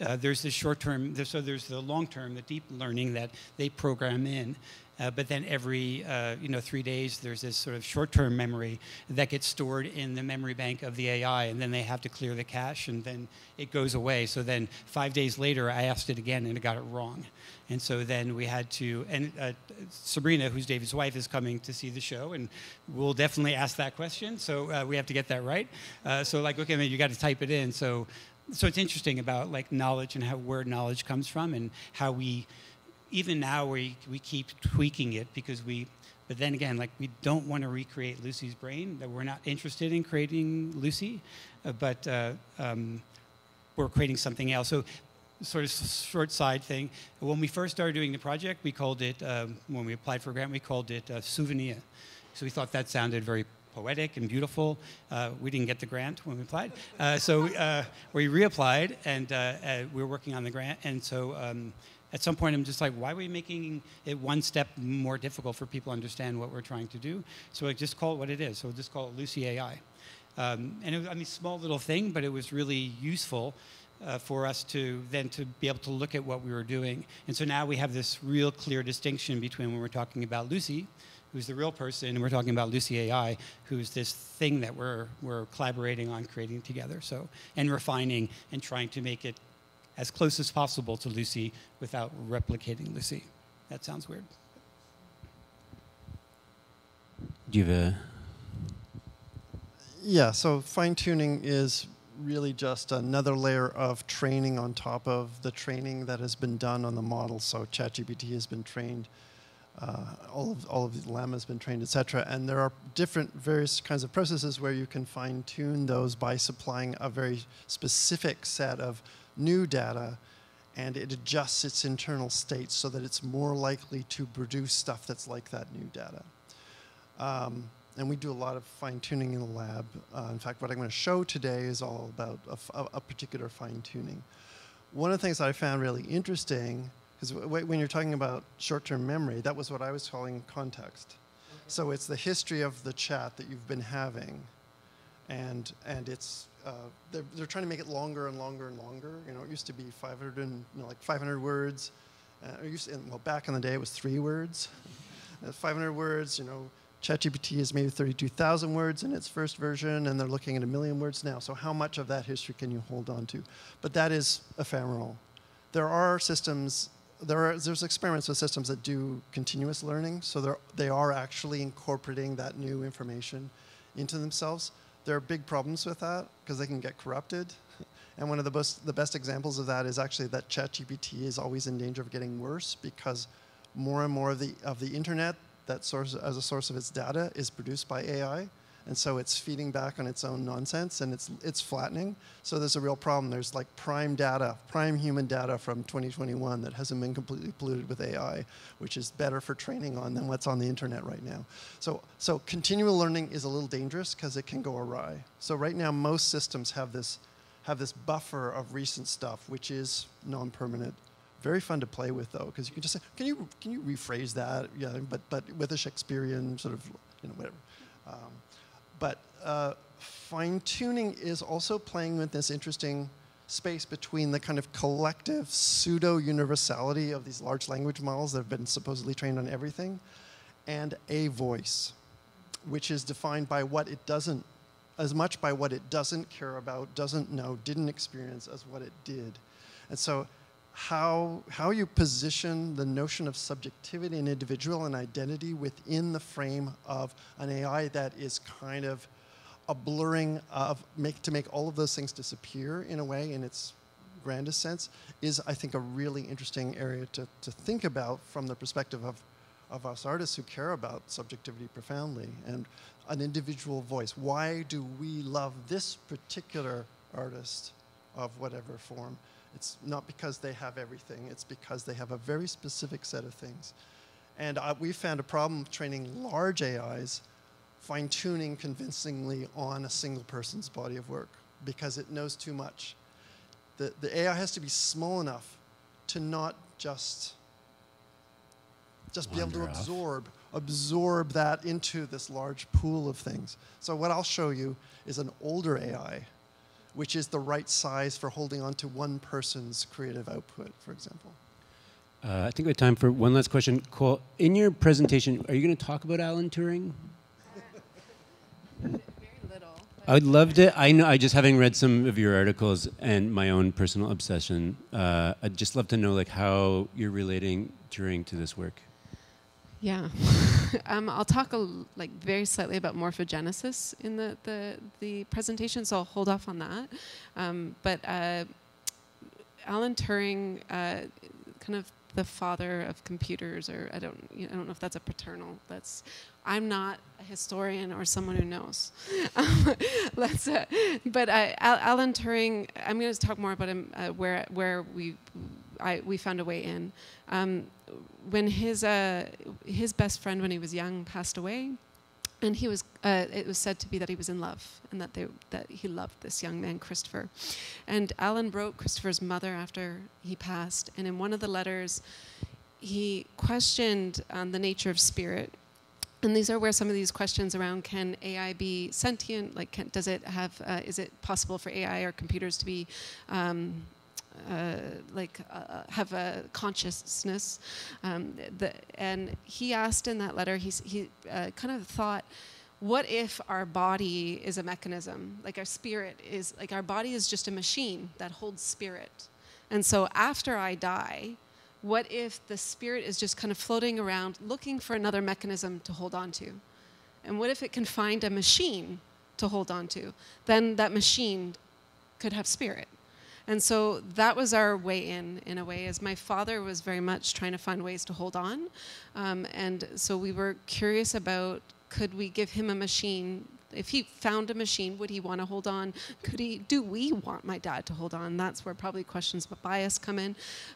uh, there's the short term, so there's the long term, the deep learning that they program in. Uh, but then every uh, you know three days there's this sort of short-term memory that gets stored in the memory bank of the AI, and then they have to clear the cache, and then it goes away. So then five days later, I asked it again, and it got it wrong, and so then we had to. And uh, Sabrina, who's David's wife, is coming to see the show, and we'll definitely ask that question. So uh, we have to get that right. Uh, so like, okay, man, you got to type it in. So so it's interesting about like knowledge and how where knowledge comes from and how we even now we we keep tweaking it because we but then again like we don't want to recreate lucy's brain that we're not interested in creating lucy uh, but uh, um, we're creating something else. So sort of short side thing when we first started doing the project we called it um, when we applied for a grant we called it uh, souvenir. So we thought that sounded very poetic and beautiful. Uh, we didn't get the grant when we applied. Uh, so uh, we reapplied and uh, uh, we were working on the grant. And so um, at some point, I'm just like, why are we making it one step more difficult for people to understand what we're trying to do? So I just call it what it is. So we'll just call it Lucy AI. Um, and it was, I mean, small little thing, but it was really useful uh, for us to then to be able to look at what we were doing. And so now we have this real clear distinction between when we're talking about Lucy, who's the real person, and we're talking about Lucy AI, who's this thing that we're, we're collaborating on creating together. So, and refining and trying to make it as close as possible to Lucy without replicating Lucy. That sounds weird. Do you have a? Yeah, so fine tuning is really just another layer of training on top of the training that has been done on the model. So ChatGPT has been trained uh, all of all of the llama has been trained, etc. And there are different various kinds of processes where you can fine tune those by supplying a very specific set of new data, and it adjusts its internal state so that it's more likely to produce stuff that's like that new data. Um, and we do a lot of fine tuning in the lab. Uh, in fact, what I'm going to show today is all about a, a particular fine tuning. One of the things I found really interesting because when you're talking about short-term memory, that was what I was calling context. Okay. So it's the history of the chat that you've been having, and and it's uh, they're, they're trying to make it longer and longer and longer. You know, it used to be 500 and you know, like 500 words. Uh, used to, well, back in the day, it was three words. uh, 500 words. You know, ChatGPT is maybe 32,000 words in its first version, and they're looking at a million words now. So how much of that history can you hold on to? But that is ephemeral. There are systems there are there's experiments with systems that do continuous learning, so they are actually incorporating that new information into themselves. There are big problems with that because they can get corrupted. And one of the best, the best examples of that is actually that ChatGPT is always in danger of getting worse because more and more of the, of the internet that source, as a source of its data is produced by AI. And so it's feeding back on its own nonsense and it's it's flattening. So there's a real problem. There's like prime data, prime human data from 2021 that hasn't been completely polluted with AI, which is better for training on than what's on the internet right now. So so continual learning is a little dangerous because it can go awry. So right now most systems have this have this buffer of recent stuff, which is non-permanent. Very fun to play with though, because you can just say, "Can you can you rephrase that?" Yeah, but but with a Shakespearean sort of you know whatever. Um, but uh, fine tuning is also playing with this interesting space between the kind of collective pseudo universality of these large language models that have been supposedly trained on everything and a voice, which is defined by what it doesn't, as much by what it doesn't care about, doesn't know, didn't experience as what it did. And so how, how you position the notion of subjectivity and individual and identity within the frame of an AI that is kind of a blurring of make to make all of those things disappear in a way in its grandest sense is I think a really interesting area to, to think about from the perspective of, of us artists who care about subjectivity profoundly and an individual voice. Why do we love this particular artist of whatever form? It's not because they have everything, it's because they have a very specific set of things. And uh, we found a problem training large AIs, fine tuning convincingly on a single person's body of work because it knows too much. The, the AI has to be small enough to not just just be able to off. absorb absorb that into this large pool of things. So what I'll show you is an older AI which is the right size for holding on to one person's creative output, for example. Uh, I think we have time for one last question. Cole, in your presentation, are you going to talk about Alan Turing? Very little. I would love to. I know. I just having read some of your articles and my own personal obsession. Uh, I'd just love to know like how you're relating Turing to this work. Yeah, um, I'll talk a, like very slightly about morphogenesis in the, the, the presentation, so I'll hold off on that. Um, but uh, Alan Turing, uh, kind of the father of computers, or I don't, you know, I don't know if that's a paternal. That's I'm not a historian or someone who knows. Um, let's, uh, but uh, Alan Turing, I'm going to talk more about him uh, where where we I, we found a way in. Um, when his uh, his best friend when he was young passed away, and he was uh, it was said to be that he was in love and that they that he loved this young man Christopher, and Alan wrote Christopher's mother after he passed, and in one of the letters, he questioned um, the nature of spirit. And these are where some of these questions around can AI be sentient? Like, can, does it have? Uh, is it possible for AI or computers to be um, like uh, have a consciousness. Um, the, and he asked in that letter, he uh, kind of thought, what if our body is a mechanism? Like our spirit is, like our body is just a machine that holds spirit. And so after I die, what if the spirit is just kind of floating around looking for another mechanism to hold on to? And what if it can find a machine to hold on to? Then that machine could have spirit. And so that was our way in, in a way, as my father was very much trying to find ways to hold on. Um, and so we were curious about could we give him a machine? If he found a machine, would he want to hold on? Could he? Do we want my dad to hold on? That's where probably questions about bias come in.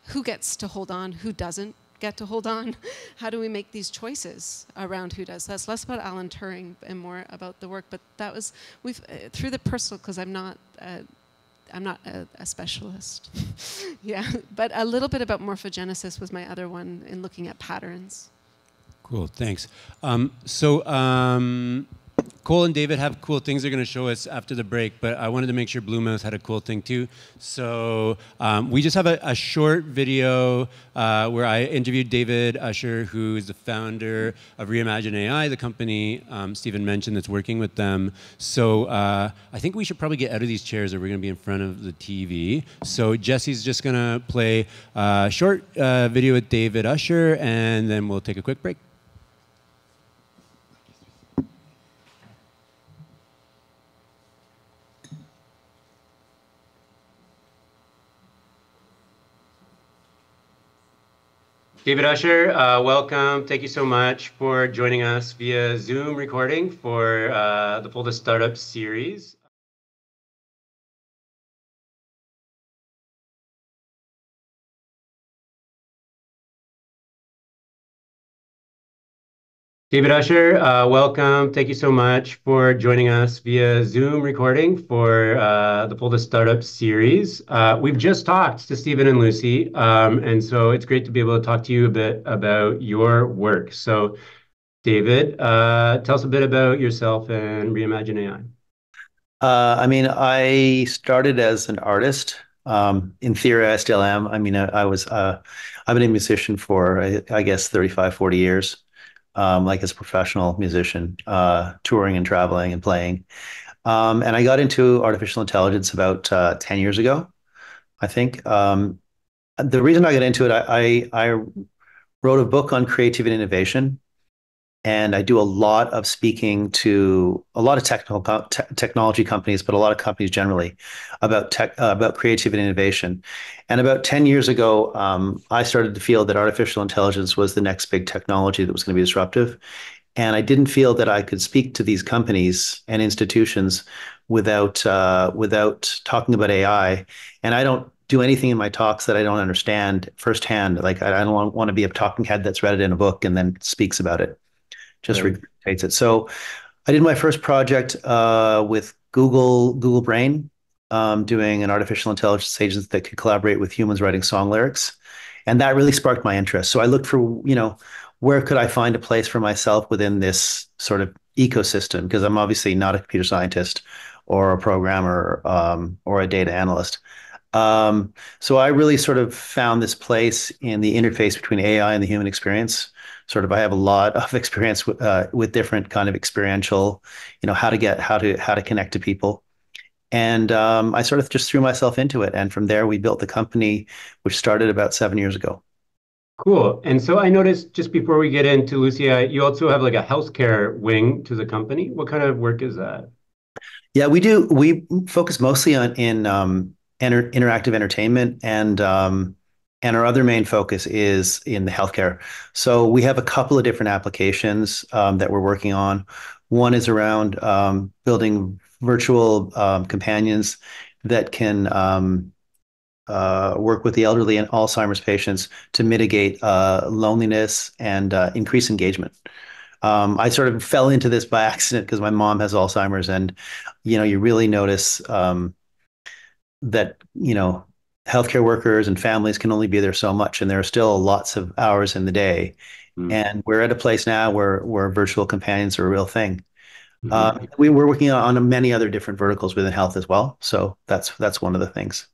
Who gets to hold on? Who doesn't? get to hold on? How do we make these choices around who does? That's less about Alan Turing and more about the work. But that was we've uh, through the personal because I'm not. Uh, I'm not a, a specialist. yeah, but a little bit about morphogenesis was my other one in looking at patterns. Cool, thanks. Um, so um, Cole and David have cool things they're going to show us after the break, but I wanted to make sure Bluemouth had a cool thing too. So um, we just have a, a short video uh, where I interviewed David Usher, who is the founder of Reimagine AI, the company um, Stephen mentioned that's working with them. So uh, I think we should probably get out of these chairs or we're going to be in front of the TV. So Jesse's just going to play a short uh, video with David Usher, and then we'll take a quick break. David Usher, uh, welcome. Thank you so much for joining us via Zoom recording for uh, the Full Startup series. David Usher, uh, welcome. Thank you so much for joining us via Zoom recording for uh, the Full Startup series. Uh, we've just talked to Stephen and Lucy, um, and so it's great to be able to talk to you a bit about your work. So, David, tell us a bit about yourself and Reimagine AI. I mean, I started as an artist. Um, in theory, I still am. I mean, I, I was, I've been a musician for, I, guess, 35, 40 years like as a professional musician, uh, touring and traveling and playing. Um, and I got into artificial intelligence about uh, 10 years ago, I think. Um, the reason I got into it, I, I, I wrote a book on creativity and innovation and I do a lot of speaking to a lot of technical te- technology companies, but a lot of companies generally about tech, uh, about creativity and innovation. And about ten years ago, um, I started to feel that artificial intelligence was the next big technology that was going to be disruptive. And I didn't feel that I could speak to these companies and institutions without uh, without talking about AI. And I don't do anything in my talks that I don't understand firsthand. Like I, I don't want, want to be a talking head that's read it in a book and then speaks about it just right. regurgitates it. So I did my first project uh, with Google Google Brain, um, doing an artificial intelligence agent that could collaborate with humans writing song lyrics, and that really sparked my interest. So I looked for you know where could I find a place for myself within this sort of ecosystem because I'm obviously not a computer scientist or a programmer um, or a data analyst. Um, so I really sort of found this place in the interface between AI and the human experience sort of I have a lot of experience with, uh, with different kind of experiential, you know, how to get how to how to connect to people. And um, I sort of just threw myself into it. And from there, we built the company, which started about seven years ago. Cool. And so I noticed just before we get into Lucy AI, you also have like a healthcare wing to the company. What kind of work is that? Yeah, we do. We focus mostly on in um, inter- interactive entertainment and um, and our other main focus is in the healthcare. So we have a couple of different applications um, that we're working on. One is around um, building virtual um, companions that can uh, work with the elderly and Alzheimer's patients to mitigate uh, loneliness and uh, increase engagement. I sort of fell into this by accident because my mom has Alzheimer's, and you know, you really notice that you know healthcare workers and families can only be there so much, and there are still lots of hours in the day. Mm. And we're at a place now where where virtual companions are a real thing. Mm-hmm. Uh, we, we're working on many other different verticals within health as well. So that's that's one of the things.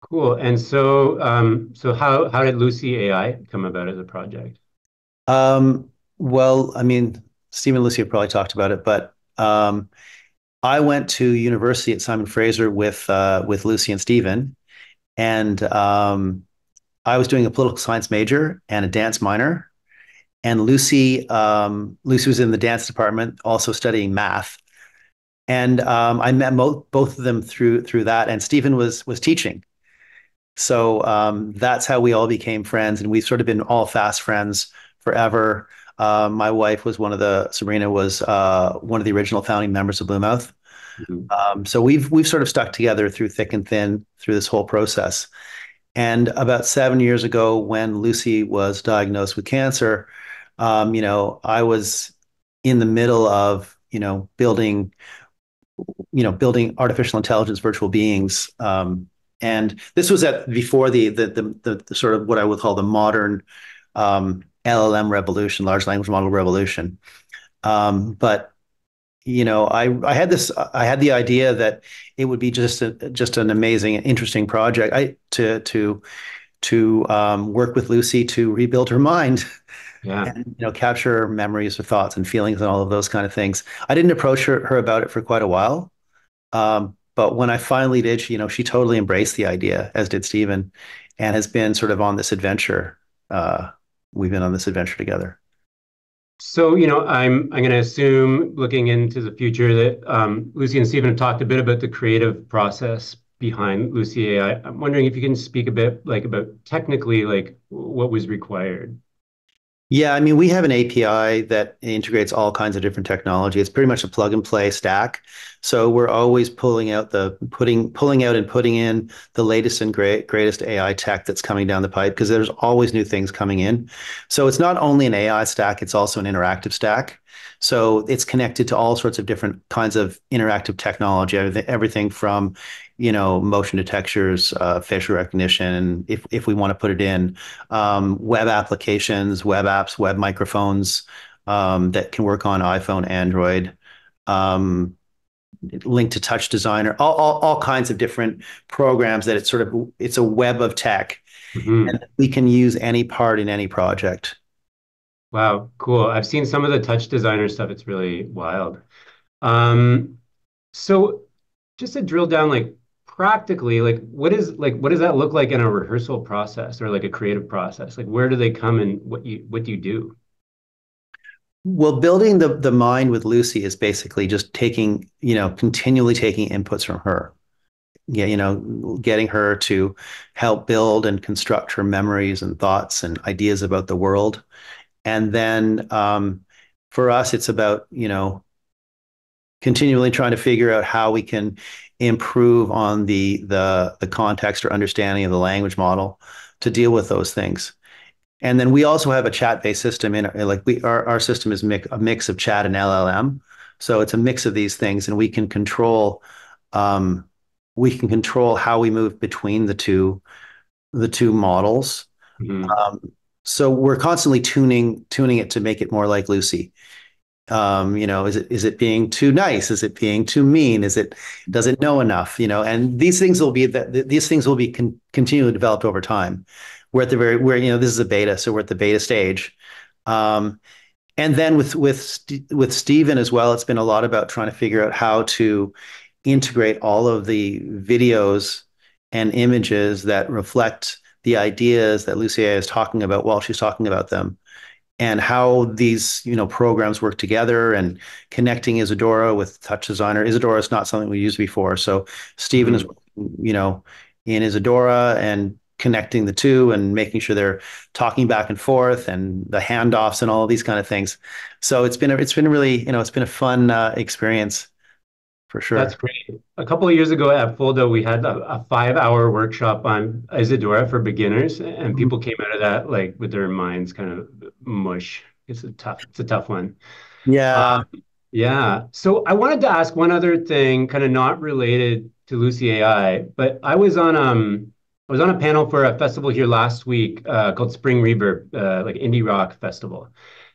Cool. And so um, so how how did Lucy AI come about as a project? Um, well, I mean, Steve and Lucy have probably talked about it, but um, I went to university at Simon Fraser with uh, with Lucy and Stephen, and um, I was doing a political science major and a dance minor. And Lucy, um, Lucy was in the dance department, also studying math. And um, I met mo- both of them through through that. And Stephen was was teaching, so um, that's how we all became friends. And we've sort of been all fast friends forever. Uh, my wife was one of the Sabrina was uh, one of the original founding members of Bluemouth. Mm-hmm. Um, so we've we've sort of stuck together through thick and thin through this whole process. And about seven years ago, when Lucy was diagnosed with cancer, um, you know, I was in the middle of you know building, you know, building artificial intelligence virtual beings. Um, and this was at before the the, the the, the sort of what I would call the modern um, LLM revolution, large language model revolution. Um, but you know, I I had this I had the idea that it would be just a, just an amazing, interesting project. I to to to um, work with Lucy to rebuild her mind. Yeah. And, you know, capture memories or thoughts and feelings and all of those kind of things. I didn't approach her, her about it for quite a while. Um, but when I finally did, she, you know, she totally embraced the idea, as did Stephen, and has been sort of on this adventure. Uh, we've been on this adventure together. So, you know, I'm I'm going to assume, looking into the future, that um, Lucy and Stephen have talked a bit about the creative process behind Lucy AI. I'm wondering if you can speak a bit, like, about technically, like, what was required Yeah, I mean, we have an API that integrates all kinds of different technology. It's pretty much a plug and play stack. So we're always pulling out the putting pulling out and putting in the latest and great greatest AI tech that's coming down the pipe because there's always new things coming in. So it's not only an AI stack, it's also an interactive stack. So it's connected to all sorts of different kinds of interactive technology, everything from, you know, motion detectors, uh, facial recognition, if, if we want to put it in, um, web applications, web apps, web microphones um, that can work on iPhone, Android, um, linked to TouchDesigner, all, all, all kinds of different programs that it's sort of, it's a web of tech. Mm-hmm. And we can use any part in any project. Wow, cool. I've seen some of the TouchDesigner stuff. It's really wild. Um, so just to drill down, like practically, like what is like what does that look like in a rehearsal process or like a creative process? Like where do they come and what you what do you do? Well, building the the mind with Lucy is basically just taking, you know, continually taking inputs from her. Yeah, you know, getting her to help build and construct her memories and thoughts and ideas about the world and then um, for us, it's about, you know, continually trying to figure out how we can improve on the the the context or understanding of the language model to deal with those things. And then we also have a chat-based system in like we our, our system is mix, a mix of chat and LLM. So it's a mix of these things, and we can control um, we can control how we move between the two the two models. Mm-hmm. Um, so we're constantly tuning tuning it to make it more like Lucy. Um, you know, is it is it being too nice? Is it being too mean? Is it does it know enough? You know, and these things will be that these things will be con- continually developed over time. We're at the very we're you know this is a beta, so we're at the beta stage. Um, and then with with with Stephen as well, it's been a lot about trying to figure out how to integrate all of the videos and images that reflect the ideas that Lucy AI is talking about while she's talking about them and how these you know programs work together and connecting Isadora with TouchDesigner. Isadora is not something we used before, so Stephen mm-hmm. is you know in Isadora and connecting the two and making sure they're talking back and forth and the handoffs and all of these kind of things. So it's been a, it's been really you know it's been a fun uh, experience for sure. That's great. A couple of years ago at Folda, we had a, a five-hour workshop on Isadora for beginners, and mm-hmm. people came out of that like with their minds kind of mush. It's a tough, it's a tough one. Yeah. Uh, yeah. So I wanted to ask one other thing, kind of not related to Lucy AI, but I was on um I was on a panel for a festival here last week uh, called Spring Reverb, uh, like indie rock festival,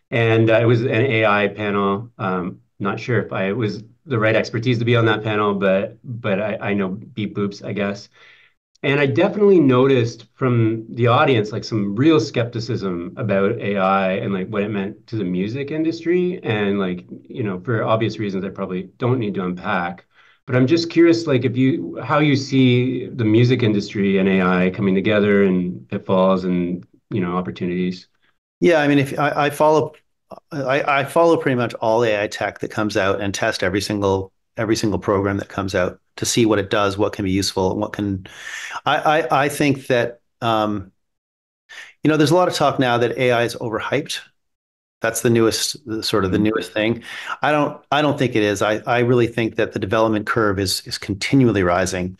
and uh, it was an AI panel. Um, not sure if I was the right expertise to be on that panel, but but I, I know beep boops, I guess. And I definitely noticed from the audience like some real skepticism about AI and like what it meant to the music industry. And like, you know, for obvious reasons I probably don't need to unpack. But I'm just curious, like if you how you see the music industry and AI coming together and pitfalls and you know opportunities. Yeah, I mean, if I, I follow I, I follow pretty much all AI tech that comes out and test every single every single program that comes out to see what it does, what can be useful, and what can. I I, I think that um, you know there's a lot of talk now that AI is overhyped. That's the newest sort of the mm-hmm. newest thing. I don't I don't think it is. I I really think that the development curve is is continually rising.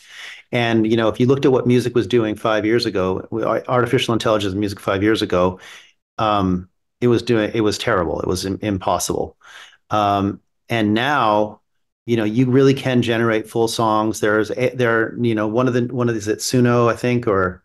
And you know, if you looked at what music was doing five years ago, artificial intelligence music five years ago, um, it was doing it was terrible. It was Im- impossible. Um, and now, you know, you really can generate full songs. There's a, there, you know, one of the one of these at Suno, I think, or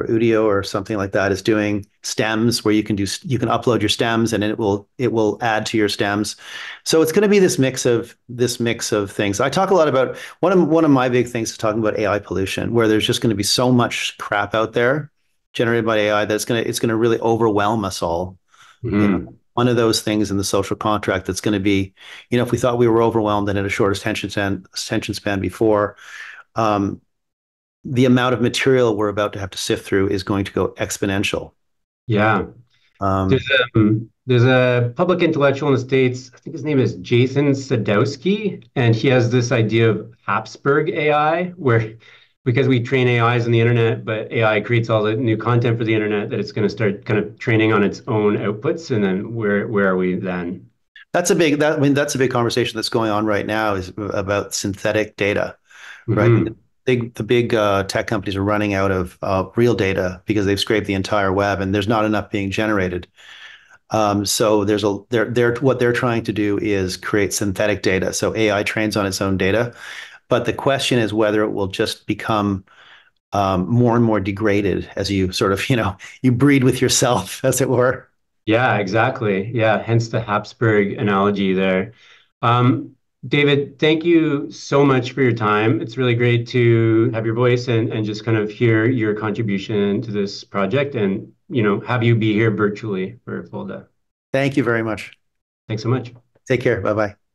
or Udio or something like that is doing stems where you can do you can upload your stems and it will it will add to your stems. So it's going to be this mix of this mix of things. I talk a lot about one of one of my big things is talking about AI pollution, where there's just going to be so much crap out there generated by AI that it's going to it's going to really overwhelm us all Mm-hmm. You know, one of those things in the social contract that's going to be, you know, if we thought we were overwhelmed and at a short attention span, attention span before, um, the amount of material we're about to have to sift through is going to go exponential. Yeah. Um, there's, a, um, there's a public intellectual in the States, I think his name is Jathan Sadowski, and he has this idea of Habsburg AI, where because we train AIs on the internet, but AI creates all the new content for the internet, that it's going to start kind of training on its own outputs, and then where where are we then? That's a big that I mean that's a big conversation that's going on right now is about synthetic data, right? Mhm. The big the big uh, tech companies are running out of uh, real data because they've scraped the entire web and there's not enough being generated. Um, so there's a they're they're what they're trying to do is create synthetic data. So AI trains on its own data, but the question is whether it will just become um, more and more degraded as you sort of you know you breed with yourself, as it were. Yeah, exactly. Yeah, hence the Habsburg analogy there. Um, David, thank you so much for your time. It's really great to have your voice and, and just kind of hear your contribution to this project and, you know, have you be here virtually for Folda. Thank you very much. Thanks so much. Take care. Bye bye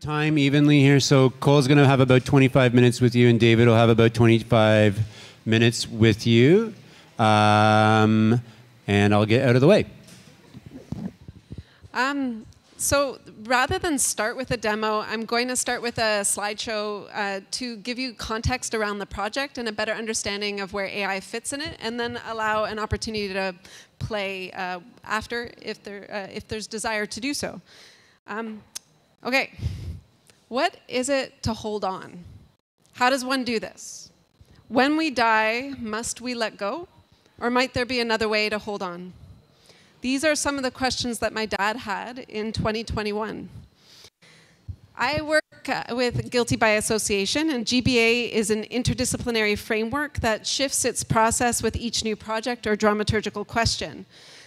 time evenly here, so Cole's going to have about 25 minutes with you, and David will have about 25 minutes with you. Um, and I'll get out of the way. Um, so rather than start with a demo, I'm going to start with a slideshow uh, to give you context around the project and a better understanding of where AI fits in it, and then allow an opportunity to play uh, after if, there, uh, if there's desire to do so. Um, okay, what is it to hold on? How does one do this? When we die, must we let go? Or might there be another way to hold on? These are some of the questions that my dad had in 2021. I work uh, with Guilty by Association, and GBA is an interdisciplinary framework that shifts its process with each new project or dramaturgical question.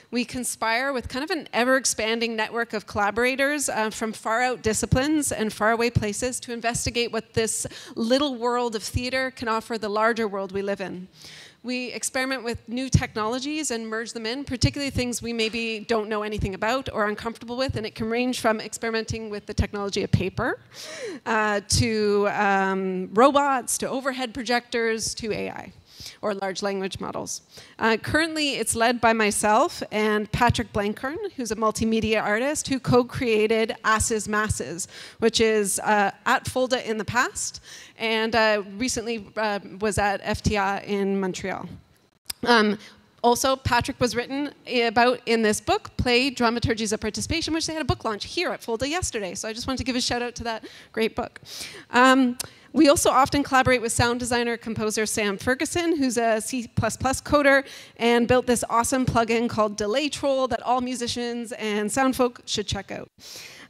We conspire with kind of an ever expanding network of collaborators uh, from far out disciplines and faraway places to investigate what this little world of theater can offer the larger world we live in. We experiment with new technologies and merge them in, particularly things we maybe don't know anything about or uncomfortable with. And it can range from experimenting with the technology of paper uh, to um, robots to overhead projectors to AI or large language models. Uh, currently, it's led by myself and Patrick Blenkarn, who's a multimedia artist who co-created Asses Masses, which is uh, at Folda in the past, and uh, recently uh, was at FTA in Montreal. Um, also, Patrick was written about in this book, Play Dramaturgies of Participation, which they had a book launch here at Folda yesterday. So I just wanted to give a shout out to that great book. Um, we also often collaborate with sound designer composer Sam Ferguson, who's a C++ coder and built this awesome plugin called Delay Troll that all musicians and sound folk should check out.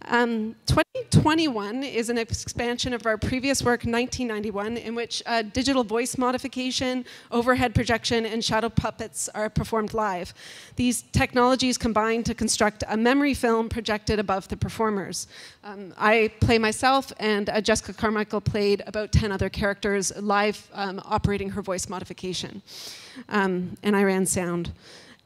Um, 2021 is an expansion of our previous work, 1991, in which uh, digital voice modification, overhead projection, and shadow puppets are performed live. These technologies combine to construct a memory film projected above the performers. Um, I play myself, and uh, Jessica Carmichael played about 10 other characters live um, operating her voice modification. Um, and I ran sound.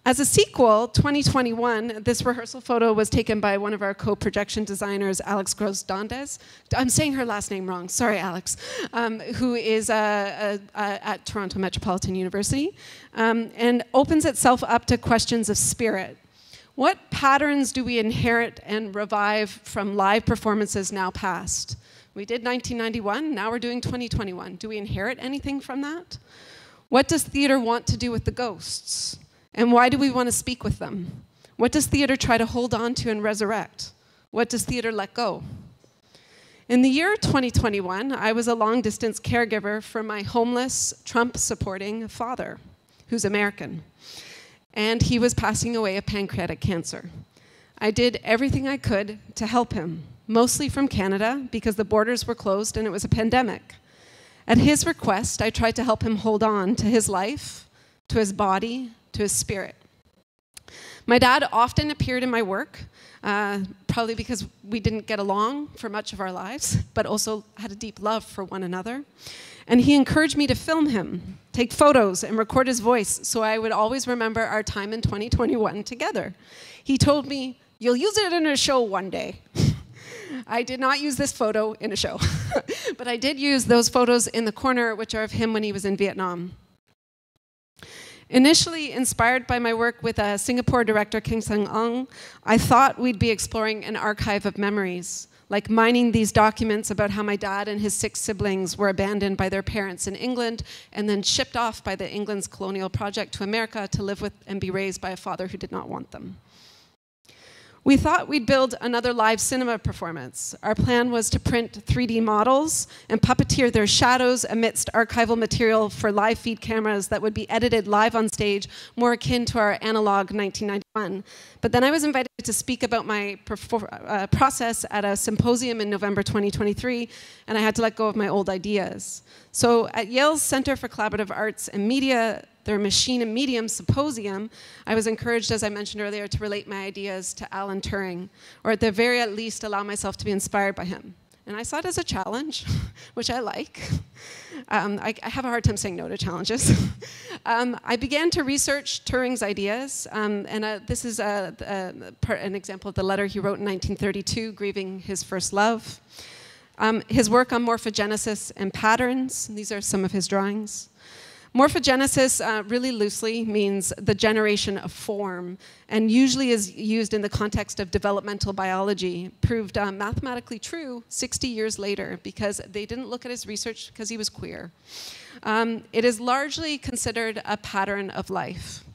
As a sequel, 2021, this rehearsal photo was taken by one of our co-projection designers, Alex Gross-Dondes. I'm saying her last name wrong, sorry Alex, um, who is uh, uh, uh, at Toronto Metropolitan University, um, and opens itself up to questions of spirit. What patterns do we inherit and revive from live performances now past? We did 1991, now we're doing 2021. Do we inherit anything from that? What does theater want to do with the ghosts? And why do we want to speak with them? What does theater try to hold on to and resurrect? What does theater let go? In the year 2021, I was a long distance caregiver for my homeless, Trump supporting father, who's American. And he was passing away of pancreatic cancer. I did everything I could to help him, mostly from Canada because the borders were closed and it was a pandemic. At his request, I tried to help him hold on to his life, to his body, to his spirit. My dad often appeared in my work, uh, probably because we didn't get along for much of our lives, but also had a deep love for one another. And he encouraged me to film him, take photos, and record his voice so I would always remember our time in 2021 together. He told me, You'll use it in a show one day. I did not use this photo in a show, but I did use those photos in the corner, which are of him when he was in Vietnam. Initially inspired by my work with a Singapore director, Keng Sen Ong, I thought we'd be exploring an archive of memories, like mining these documents about how my dad and his six siblings were abandoned by their parents in England and then shipped off by the England's colonial project to America to live with and be raised by a father who did not want them. We thought we'd build another live cinema performance. Our plan was to print 3D models and puppeteer their shadows amidst archival material for live feed cameras that would be edited live on stage, more akin to our analog 1991. But then I was invited to speak about my uh, process at a symposium in November 2023, and I had to let go of my old ideas. So at Yale's Center for Collaborative Arts and Media, their Machine and Medium Symposium, I was encouraged, as I mentioned earlier, to relate my ideas to Alan Turing, or at the very least allow myself to be inspired by him. and I saw it as a challenge, which I like. Um, I, I, have a hard time saying no to challenges. um, I began to research Turing's ideas, um, and uh, this is a, a, an example of the letter he wrote in 1932, grieving his first love. Um, his work on morphogenesis and patterns, these are some of his drawings. Morphogenesis, uh, really loosely, means the generation of form, and usually is used in the context of developmental biology. Proved uh, mathematically true 60 years later because they didn't look at his research because he was queer. Um, it is largely considered a pattern of life.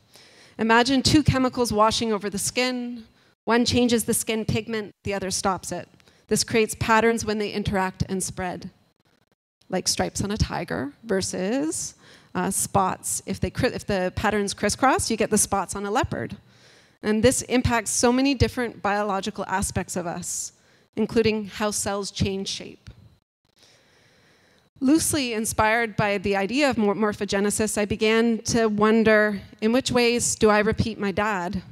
Imagine two chemicals washing over the skin. One changes the skin pigment, the other stops it. This creates patterns when they interact and spread, like stripes on a tiger versus uh, spots. If, they, if the patterns crisscross, you get the spots on a leopard. And this impacts so many different biological aspects of us, including how cells change shape. Loosely inspired by the idea of morphogenesis, I began to wonder in which ways do I repeat my dad?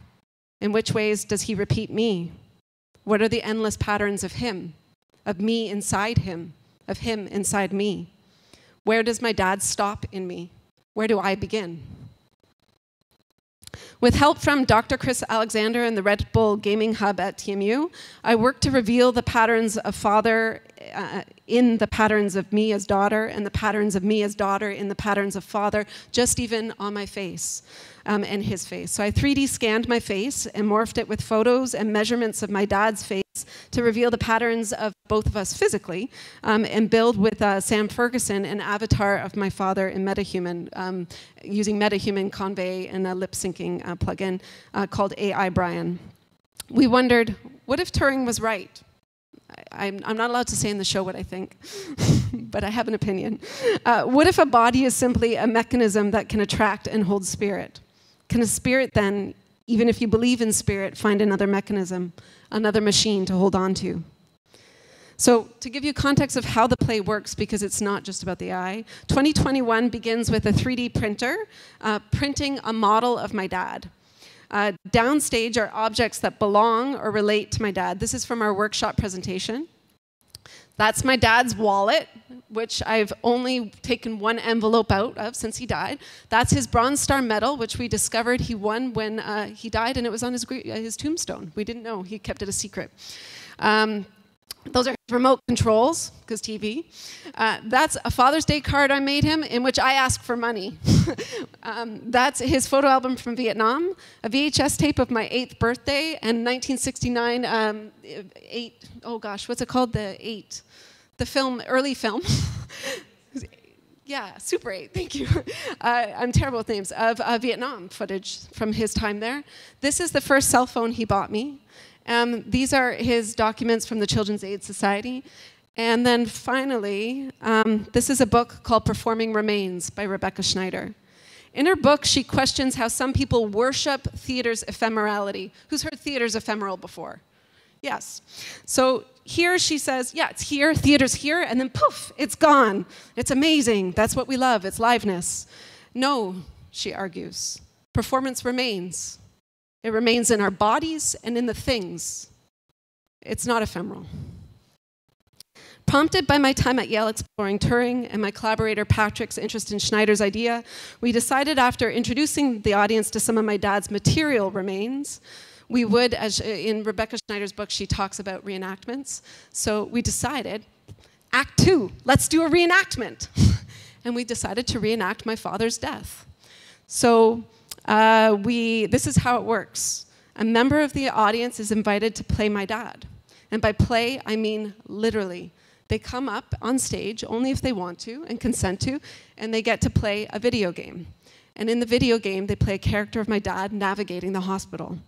In which ways does he repeat me? What are the endless patterns of him, of me inside him, of him inside me? Where does my dad stop in me? Where do I begin? With help from Dr. Chris Alexander and the Red Bull Gaming Hub at TMU, I worked to reveal the patterns of father uh, in the patterns of me as daughter and the patterns of me as daughter in the patterns of father, just even on my face um, and his face. So I 3D scanned my face and morphed it with photos and measurements of my dad's face to reveal the patterns of both of us physically um, and build with uh, Sam Ferguson an avatar of my father in MetaHuman um, using MetaHuman Convai and a lip syncing uh, plugin uh, called AI Brian. We wondered, what if Turing was right? I'm, I'm, not allowed to say in the show what I think, but I have an opinion. Uh, what if a body is simply a mechanism that can attract and hold spirit? Can a spirit then, even if you believe in spirit, find another mechanism, another machine to hold on to? So, to give you context of how the play works, because it's not just about the eye, 2021 begins with a 3D printer uh, printing a model of my dad. Uh, downstage are objects that belong or relate to my dad. This is from our workshop presentation. That's my dad's wallet, which I've only taken one envelope out of since he died. That's his Bronze Star medal, which we discovered he won when uh, he died, and it was on his, his tombstone. We didn't know, he kept it a secret. Um, those are remote controls, because TV. Uh, that's a Father's Day card I made him in which I ask for money. um, that's his photo album from Vietnam, a VHS tape of my eighth birthday, and 1969, um, eight, oh gosh, what's it called? The eight. The film, early film. yeah, Super 8, thank you. Uh, I'm terrible with names, of uh, Vietnam footage from his time there. This is the first cell phone he bought me. Um, these are his documents from the Children's Aid Society. And then finally, um, this is a book called Performing Remains by Rebecca Schneider. In her book, she questions how some people worship theater's ephemerality. Who's heard theater's ephemeral before? Yes. So here she says, yeah, it's here, theater's here, and then poof, it's gone. It's amazing. That's what we love, it's liveness. No, she argues, performance remains. It remains in our bodies and in the things. It's not ephemeral. Prompted by my time at Yale exploring Turing and my collaborator Patrick's interest in Schneider's idea, we decided after introducing the audience to some of my dad's material remains, we would, as uh, in Rebecca Schneider's book, she talks about reenactments. So we decided, Act Two, let's do a reenactment. and we decided to reenact my father's death. So uh, we, this is how it works. A member of the audience is invited to play my dad. And by play, I mean literally. They come up on stage only if they want to and consent to, and they get to play a video game. And in the video game, they play a character of my dad navigating the hospital.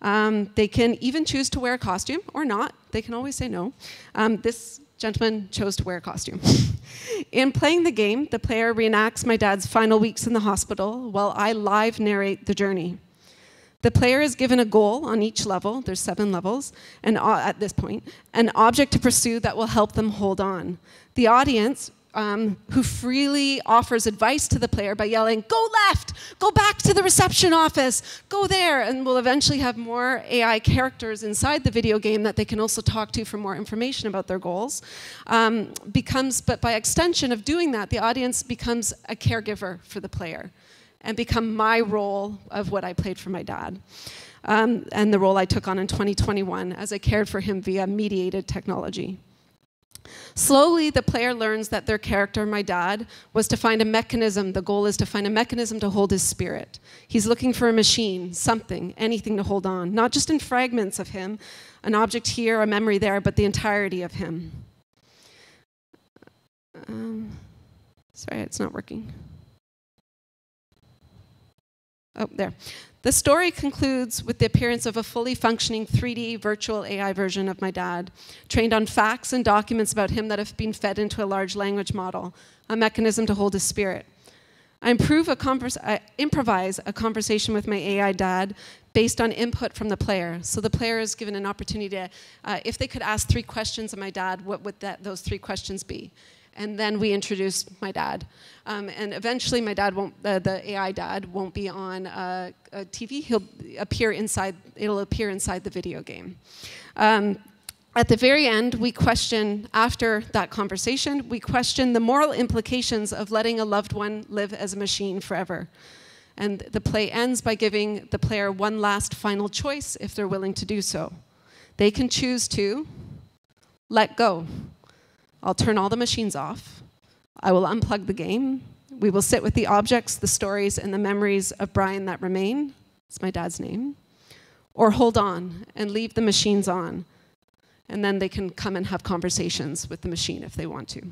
Um, they can even choose to wear a costume or not. They can always say no. Um, this gentleman chose to wear a costume. in playing the game, the player reenacts my dad's final weeks in the hospital while I live narrate the journey. The player is given a goal on each level, there's seven levels, and uh, at this point, an object to pursue that will help them hold on. The audience um, who freely offers advice to the player by yelling, Go left, go back to the reception office, go there, and we'll eventually have more AI characters inside the video game that they can also talk to for more information about their goals. Um, becomes, but by extension of doing that, the audience becomes a caregiver for the player and become my role of what I played for my dad. Um, and the role I took on in 2021 as I cared for him via mediated technology. Slowly, the player learns that their character, my dad, was to find a mechanism. The goal is to find a mechanism to hold his spirit. He's looking for a machine, something, anything to hold on, not just in fragments of him, an object here, a memory there, but the entirety of him. Um, sorry, it's not working. Oh, there. The story concludes with the appearance of a fully functioning 3D virtual AI version of my dad, trained on facts and documents about him that have been fed into a large language model, a mechanism to hold his spirit. I, I improvise a conversation with my AI dad based on input from the player. So the player is given an opportunity to, uh, if they could ask three questions of my dad, what would that, those three questions be? And then we introduce my dad. Um, and eventually, my dad won't, uh, the AI dad won't be on uh, TV. He'll appear inside, it'll appear inside the video game. Um, at the very end, we question, after that conversation, we question the moral implications of letting a loved one live as a machine forever. And the play ends by giving the player one last final choice if they're willing to do so. They can choose to let go I'll turn all the machines off. I will unplug the game. We will sit with the objects, the stories, and the memories of Brian that remain. It's my dad's name. Or hold on and leave the machines on. And then they can come and have conversations with the machine if they want to.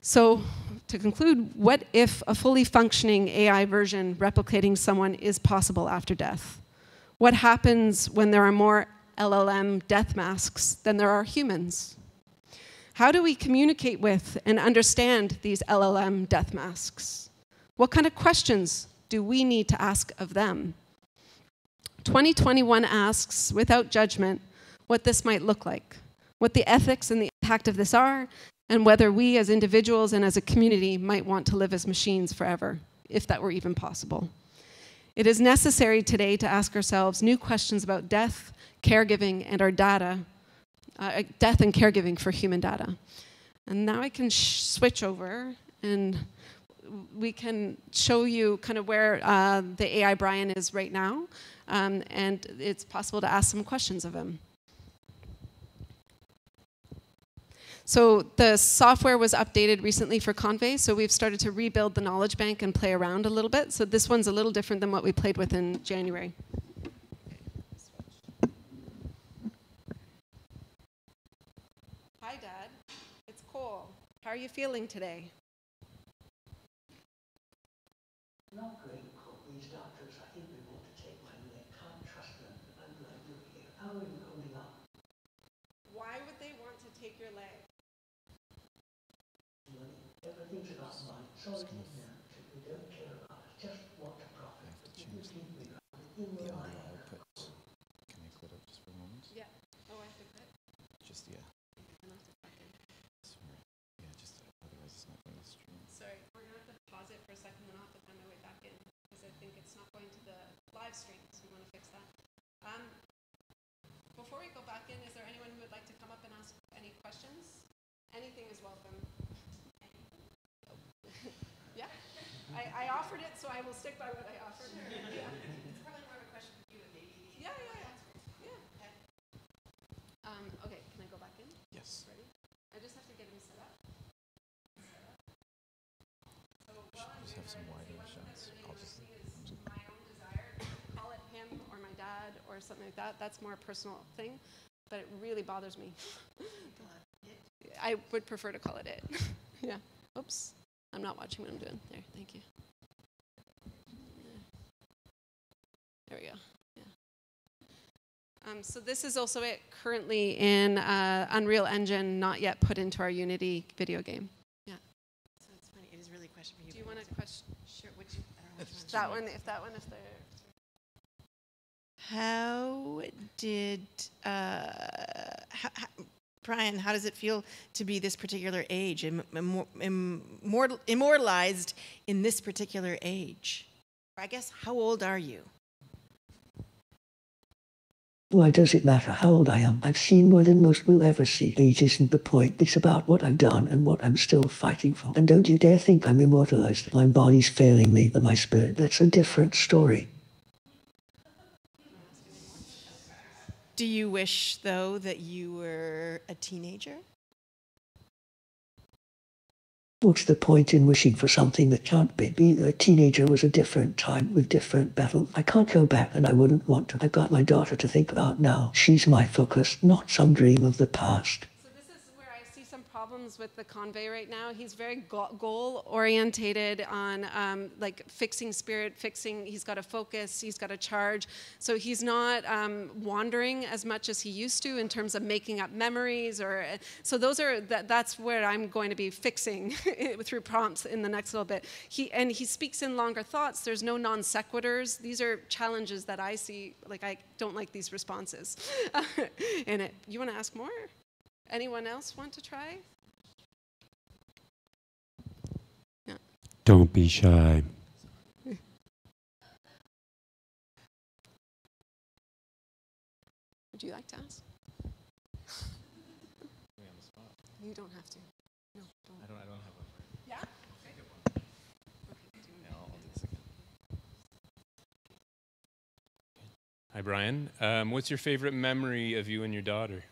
So, to conclude, what if a fully functioning AI version replicating someone is possible after death? What happens when there are more LLM death masks than there are humans? How do we communicate with and understand these LLM death masks? What kind of questions do we need to ask of them? 2021 asks, without judgment, what this might look like, what the ethics and the impact of this are, and whether we as individuals and as a community might want to live as machines forever, if that were even possible. It is necessary today to ask ourselves new questions about death, caregiving, and our data uh, death and caregiving for human data. And now I can switch over and we can show you kind of where uh, the AI Brian is right now. Um, and it's possible to ask some questions of him. So the software was updated recently for Convai, so we've started to rebuild the knowledge bank and play around a little bit. So this one's a little different than what we played with in January. How are you feeling today? Not great, These doctors, I think they want to take my leg. Can't trust them. I'm going to here. How are you holding up? Why would they want to take your leg? Money. Everything's about money. So is it now. We don't care about it. Just want to profit. You think we got it in your mind. Can I quit up just for a moment? Yeah. Oh, I have to quit? Just, yeah. Live stream, so we want to fix that. Um, before we go back in, is there anyone who would like to come up and ask any questions? Anything is welcome. yeah, I, I, offered it, so I will stick by what I offered. Yeah. It's probably more of a question for you and maybe. Yeah, yeah, yeah. Yeah. Okay. Um, okay, can I go back in? Yes. Ready? I just have to get him set up. So, just have some wider shots. I'll just or something like that. That's more a personal thing, but it really bothers me. I would prefer to call it it. yeah. Oops. I'm not watching what I'm doing. There. Thank you. There we go. Yeah. Um, so this is also it currently in uh, Unreal Engine, not yet put into our Unity video game. Yeah. So it's funny. It is really a question for you. Do you want to question? Sure. Which, that one, if that one, if they're how did uh, how, how, Brian, how does it feel to be this particular age, im- immor- immortal, immortalized in this particular age? I guess, how old are you? Why does it matter how old I am? I've seen more than most will ever see. Age isn't the point. It's about what I've done and what I'm still fighting for. And don't you dare think I'm immortalized. My body's failing me, but my spirit, that's a different story. Do you wish, though, that you were a teenager? What's the point in wishing for something that can't be? Being a teenager was a different time with different battles. I can't go back and I wouldn't want to. I've got my daughter to think about now. She's my focus, not some dream of the past. So this is where I see some problems with the Convai right now. He's very goal orientated on um, like fixing spirit, fixing. He's got a focus. He's got a charge. So he's not um, wandering as much as he used to in terms of making up memories or. So those are that, that's where I'm going to be fixing through prompts in the next little bit. He and he speaks in longer thoughts. There's no non sequiturs. These are challenges that I see. Like I don't like these responses in it. You want to ask more? Anyone else want to try? Don't be shy. Would you like to ask? You don't have to. No, don't. I don't. I don't have a. Yeah? Yeah, I'll, I'll do this again. Hi, Brian. Um, what's your favorite memory of you and your daughter?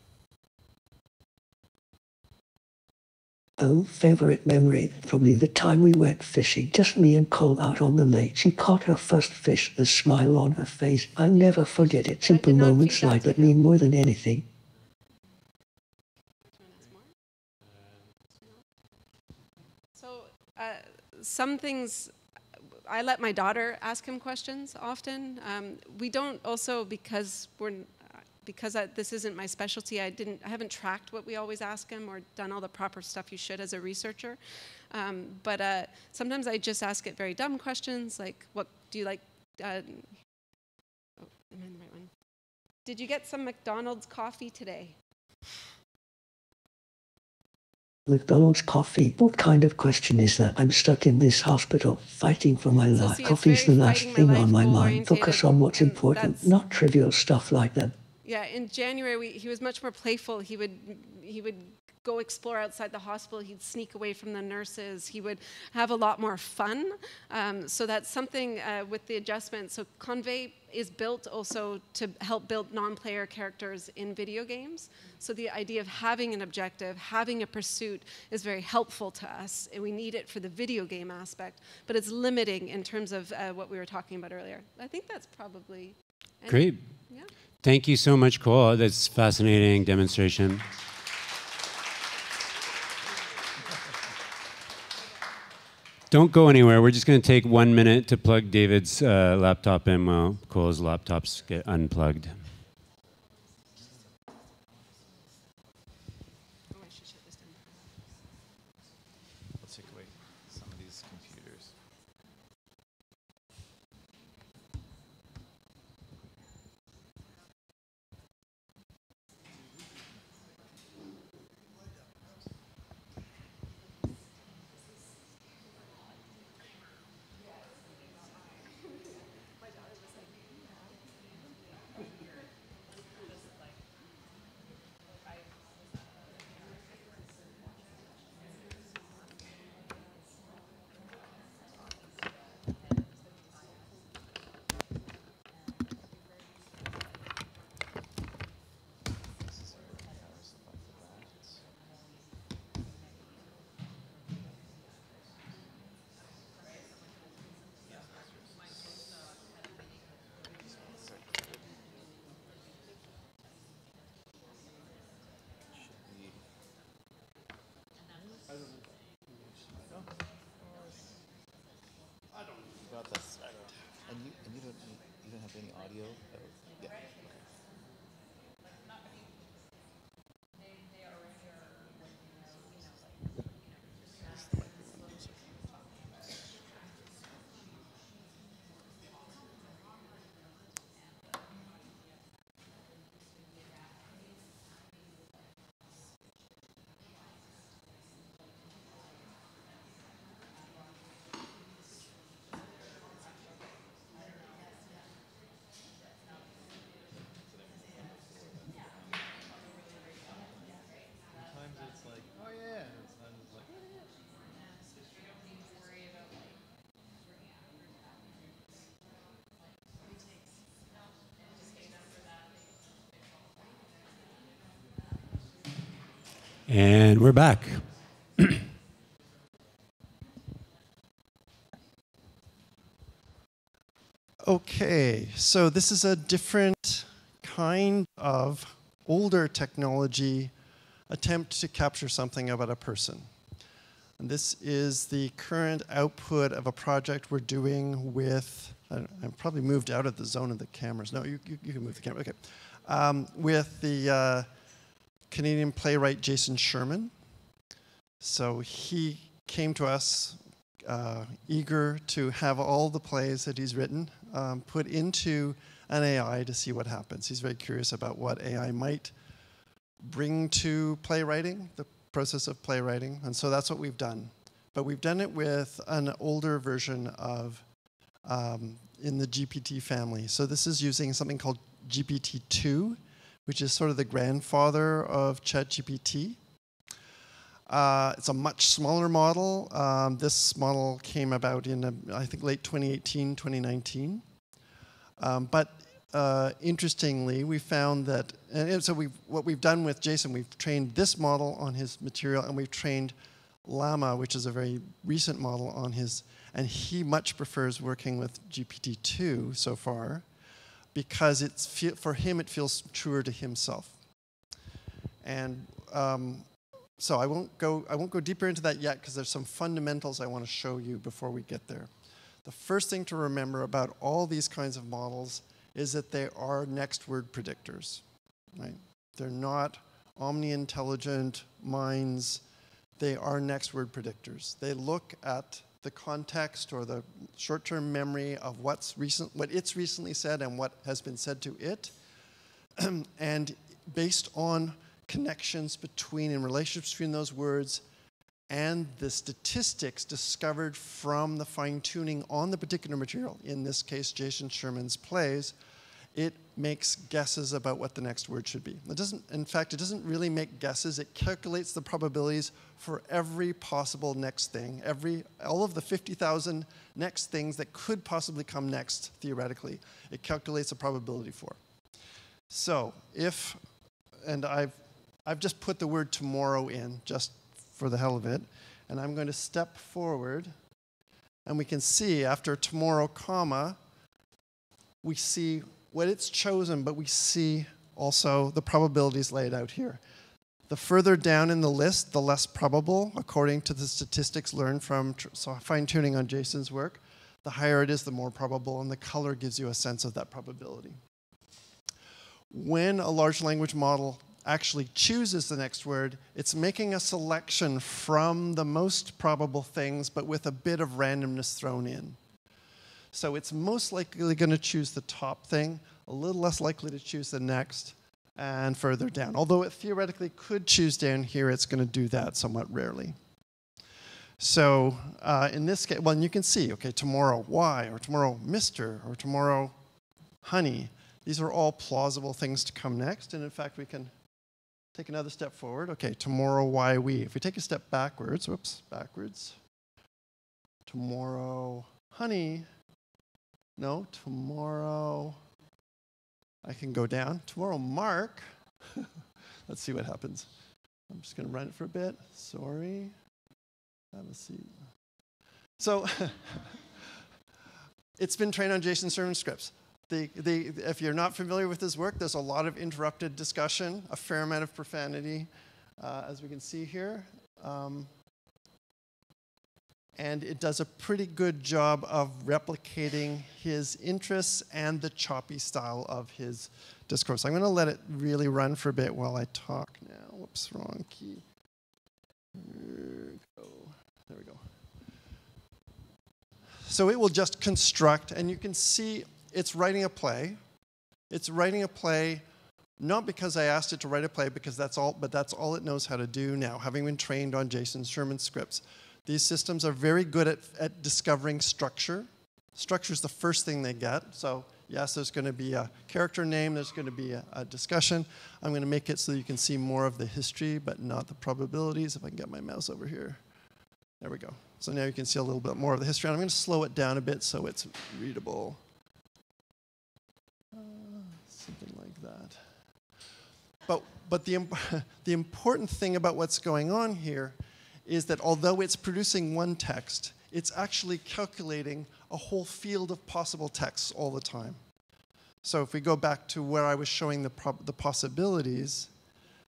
Oh, favorite memory, probably the time we went fishing, just me and Cole out on the lake. She caught her first fish, the smile on her face. I'll never forget it. Simple moments like that mean more than anything. So, uh, some things I let my daughter ask him questions often. Um, we don't also because we're because I, this isn't my specialty. I didn't. I haven't tracked what we always ask him or done all the proper stuff you should as a researcher. Um, but uh, sometimes I just ask it very dumb questions like, "What do you like?" Uh, oh, am I in the right one? Did you get some McDonald's coffee today? McDonald's coffee. What kind of question is that? I'm stuck in this hospital, fighting for my So life. Coffee's the last thing on my mind. Focus on what's important, not trivial stuff like that. Yeah, in January we, he was much more playful. He would he would go explore outside the hospital. He'd sneak away from the nurses. He would have a lot more fun. Um, so that's something uh, with the adjustment. So Convai is built also to help build non-player characters in video games. So the idea of having an objective, having a pursuit, is very helpful to us, and we need it for the video game aspect. But it's limiting in terms of uh, what we were talking about earlier. I think that's probably Great. Yeah. Thank you so much, Cole. That's fascinating demonstration. Don't go anywhere. We're just going to take one minute to plug David's uh, laptop in while Cole's laptops get unplugged. And we're back. Okay, so this is a different kind of older technology attempt to capture something about a person. And this is the current output of a project we're doing with, I, I probably moved out of the zone of the cameras. No, you, you, you can move the camera, okay. Um, with the uh, Canadian playwright Jason Sherman. So he came to us uh, eager to have all the plays that he's written um, put into an AI to see what happens. He's very curious about what AI might bring to playwriting, the process of playwriting, and so that's what we've done. But we've done it with an older version of um, in the GPT family. So this is using something called GPT-2, which is sort of the grandfather of ChatGPT. Uh, it's a much smaller model. Um, this model came about in, uh, I think, late 2018, 2019. Um, but uh, interestingly, we found that, and so we what we've done with Jason, we've trained this model on his material, and we've trained Llama, which is a very recent model, on his, and he much prefers working with GPT-2 so far, because it's for him it feels truer to himself. And um, so I won't go I won't go deeper into that yet because there's some fundamentals I want to show you before we get there. The first thing to remember about all these kinds of models is that they are next word predictors. Right? They're not omni-intelligent minds. They are next word predictors. They look at the context or the short-term memory of what's recent, what it's recently said and what has been said to it, and based on connections between and relationships between those words and the statistics discovered from the fine tuning on the particular material, in this case, Jason Sherman's plays, it makes guesses about what the next word should be. It doesn't, in fact, it doesn't really make guesses. It calculates the probabilities for every possible next thing, every, all of the 50,000 next things that could possibly come next, theoretically. It calculates a probability for. So if, and I've, I've just put the word tomorrow in, just for the hell of it. And I'm going to step forward, and we can see after tomorrow, comma, we see what it's chosen, but we see also the probabilities laid out here. The further down in the list, the less probable, according to the statistics learned from fine tuning on Jason's work. The higher it is, the more probable, and the color gives you a sense of that probability. When a large language model actually chooses the next word, it's making a selection from the most probable things, but with a bit of randomness thrown in. So it's most likely going to choose the top thing, a little less likely to choose the next, and further down. Although it theoretically could choose down here, it's going to do that somewhat rarely. So uh, in this case, well, you can see, okay, tomorrow, why, or tomorrow, Mr., or tomorrow, honey. These are all plausible things to come next, and in fact, we can Take another step forward. Okay, tomorrow, why we? If we take a step backwards, whoops, backwards. Tomorrow, honey. No, tomorrow. I can go down. Tomorrow, Mark. Let's see what happens. I'm just going to run it for a bit. Sorry. Have a seat. So, it's been trained on Jason Sherman scripts. The, the, if you're not familiar with his work, there's a lot of interrupted discussion, a fair amount of profanity, uh, as we can see here. Um, and it does a pretty good job of replicating his interests and the choppy style of his discourse. I'm going to let it really run for a bit while I talk now. Whoops, wrong key. There we go. So it will just construct, and you can see it's writing a play. It's writing a play not because I asked it to write a play, because that's all, but that's all it knows how to do now, having been trained on Jason Sherman's scripts. These systems are very good at, at discovering structure. Structure is the first thing they get. So yes, there's going to be a character name, there's going to be a, a, discussion. I'm going to make it so you can see more of the history, but not the probabilities. If I can get my mouse over here. There we go. So now you can see a little bit more of the history. And I'm going to slow it down a bit so it's readable. Uh, something like that. but but the im- the important thing about what's going on here is that although it's producing one text, it's actually calculating a whole field of possible texts all the time. So if we go back to where I was showing the, the possibilities,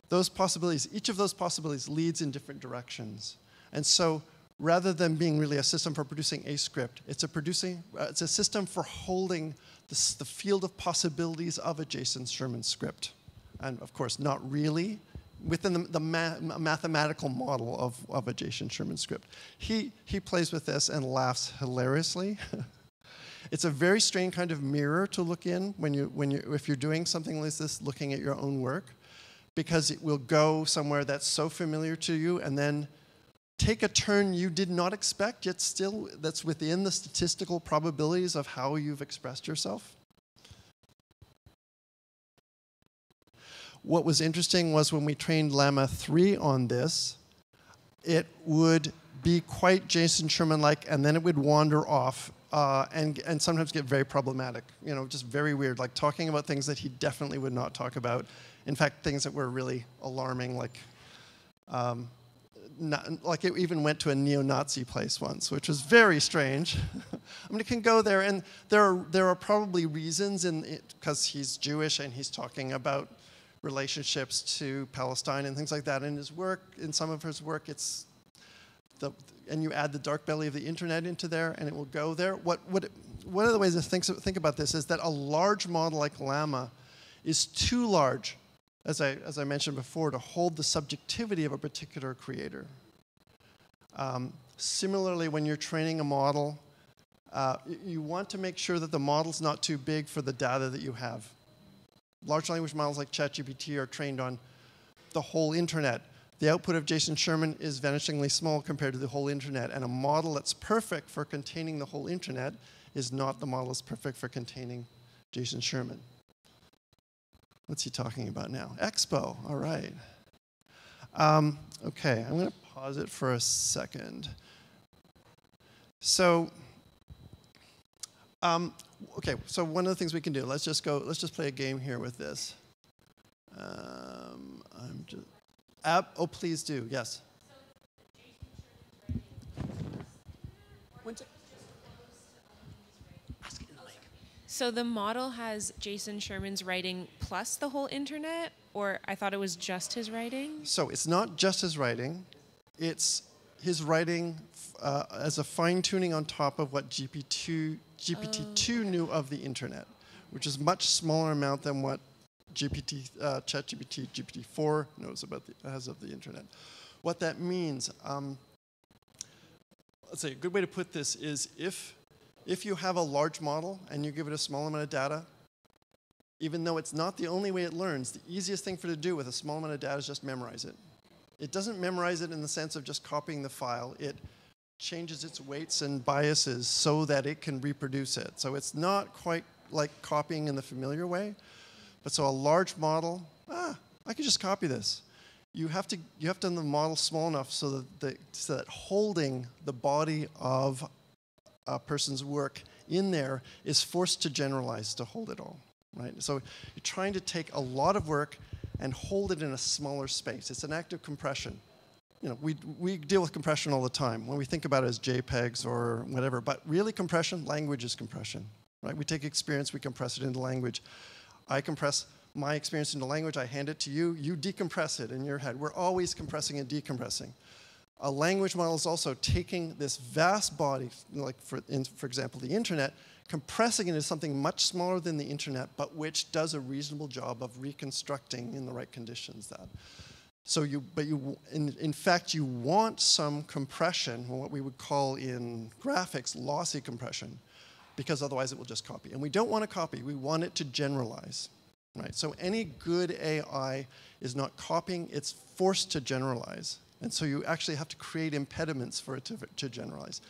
those possibilities, each of those possibilities leads in different directions. And so rather than being really a system for producing a script, it's a producing, uh, it's a system for holding this, the field of possibilities of a Jason Sherman script. And of course, not really within the, the ma- mathematical model of, of a Jason Sherman script. He, he plays with this and laughs hilariously. It's a very strange kind of mirror to look in when you, when you, if you're doing something like this, looking at your own work, because it will go somewhere that's so familiar to you and then take a turn you did not expect, yet still that's within the statistical probabilities of how you've expressed yourself. What was interesting was when we trained Llama 3 on this, it would be quite Jason Sherman like, and then it would wander off uh, and, and sometimes get very problematic, you know, just very weird, like talking about things that he definitely would not talk about. In fact, things that were really alarming, like, um, not, like it even went to a neo-Nazi place once, which was very strange. I mean, it can go there, and there are, there are probably reasons in because he's Jewish and he's talking about relationships to Palestine and things like that. In his work, in some of his work, it's the, and you add the dark belly of the internet into there, and it will go there. What, what, one of the ways to think, think about this is that a large model like Llama is too large, as I, as I mentioned before, to hold the subjectivity of a particular creator. Um, similarly, when you're training a model, uh, you want to make sure that the model's not too big for the data that you have. Large language models like ChatGPT are trained on the whole internet. The output of Jason Sherman is vanishingly small compared to the whole internet, and a model that's perfect for containing the whole internet is not the model that's perfect for containing Jason Sherman. What's he talking about now? Expo, all right. Um, okay, I'm going to pause it for a second. So, um, okay, so one of the things we can do, let's just go, let's just play a game here with this. Um, I'm just, ab, oh, please do, yes. So the model has Jason Sherman's writing plus the whole internet, or I thought it was just his writing? So it's not just his writing, it's his writing uh, as a fine tuning on top of what GPT, GPT-2 knew of the internet, which is much smaller amount than what GPT, uh, ChatGPT, GPT-4 knows about the, has of the internet. What that means, um, let's say a good way to put this is if, if you have a large model and you give it a small amount of data, even though it's not the only way it learns, the easiest thing for it to do with a small amount of data is just memorize it. It doesn't memorize it in the sense of just copying the file. It changes its weights and biases so that it can reproduce it. So it's not quite like copying in the familiar way. But so a large model, ah, I could just copy this. You have to you have to have the model small enough so that the, so that holding the body of a person's work in there is forced to generalize to hold it all, right? So you're trying to take a lot of work and hold it in a smaller space. It's an act of compression. You know, we, we deal with compression all the time when we think about it as JPEGs or whatever, but really compression, language is compression, right? We take experience, we compress it into language. I compress my experience into language, I hand it to you, you decompress it in your head. We're always compressing and decompressing. A language model is also taking this vast body, like for, in, for example, the internet, compressing it into something much smaller than the internet, but which does a reasonable job of reconstructing in the right conditions that. So you, but you, in, in fact, you want some compression, what we would call in graphics lossy compression, because otherwise it will just copy. And we don't want to copy, we want it to generalize. Right? So any good AI is not copying, it's forced to generalize. And so you actually have to create impediments for it to, to generalize.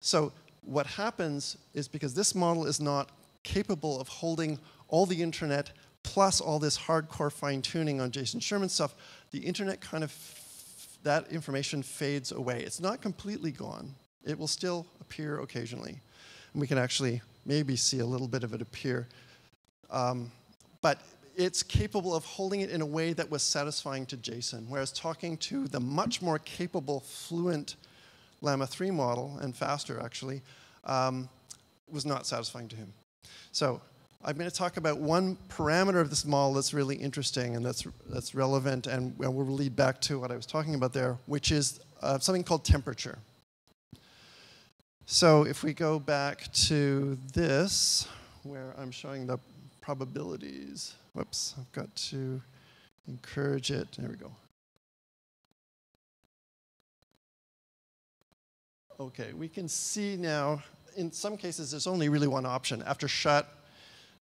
So what happens is because this model is not capable of holding all the internet plus all this hardcore fine tuning on Jason Sherman stuff, the internet kind of, that information fades away. It's not completely gone. It will still appear occasionally. And we can actually maybe see a little bit of it appear. Um, but it's capable of holding it in a way that was satisfying to Jason, whereas talking to the much more capable, fluent Llama 3 model, and faster actually, um, was not satisfying to him. So I'm going to talk about one parameter of this model that's really interesting and that's, that's relevant, and, and will lead back to what I was talking about there, which is uh, something called temperature. So if we go back to this, where I'm showing the probabilities. Whoops, I've got to encourage it. There we go. Okay, we can see now, in some cases, there's only really one option. After shut,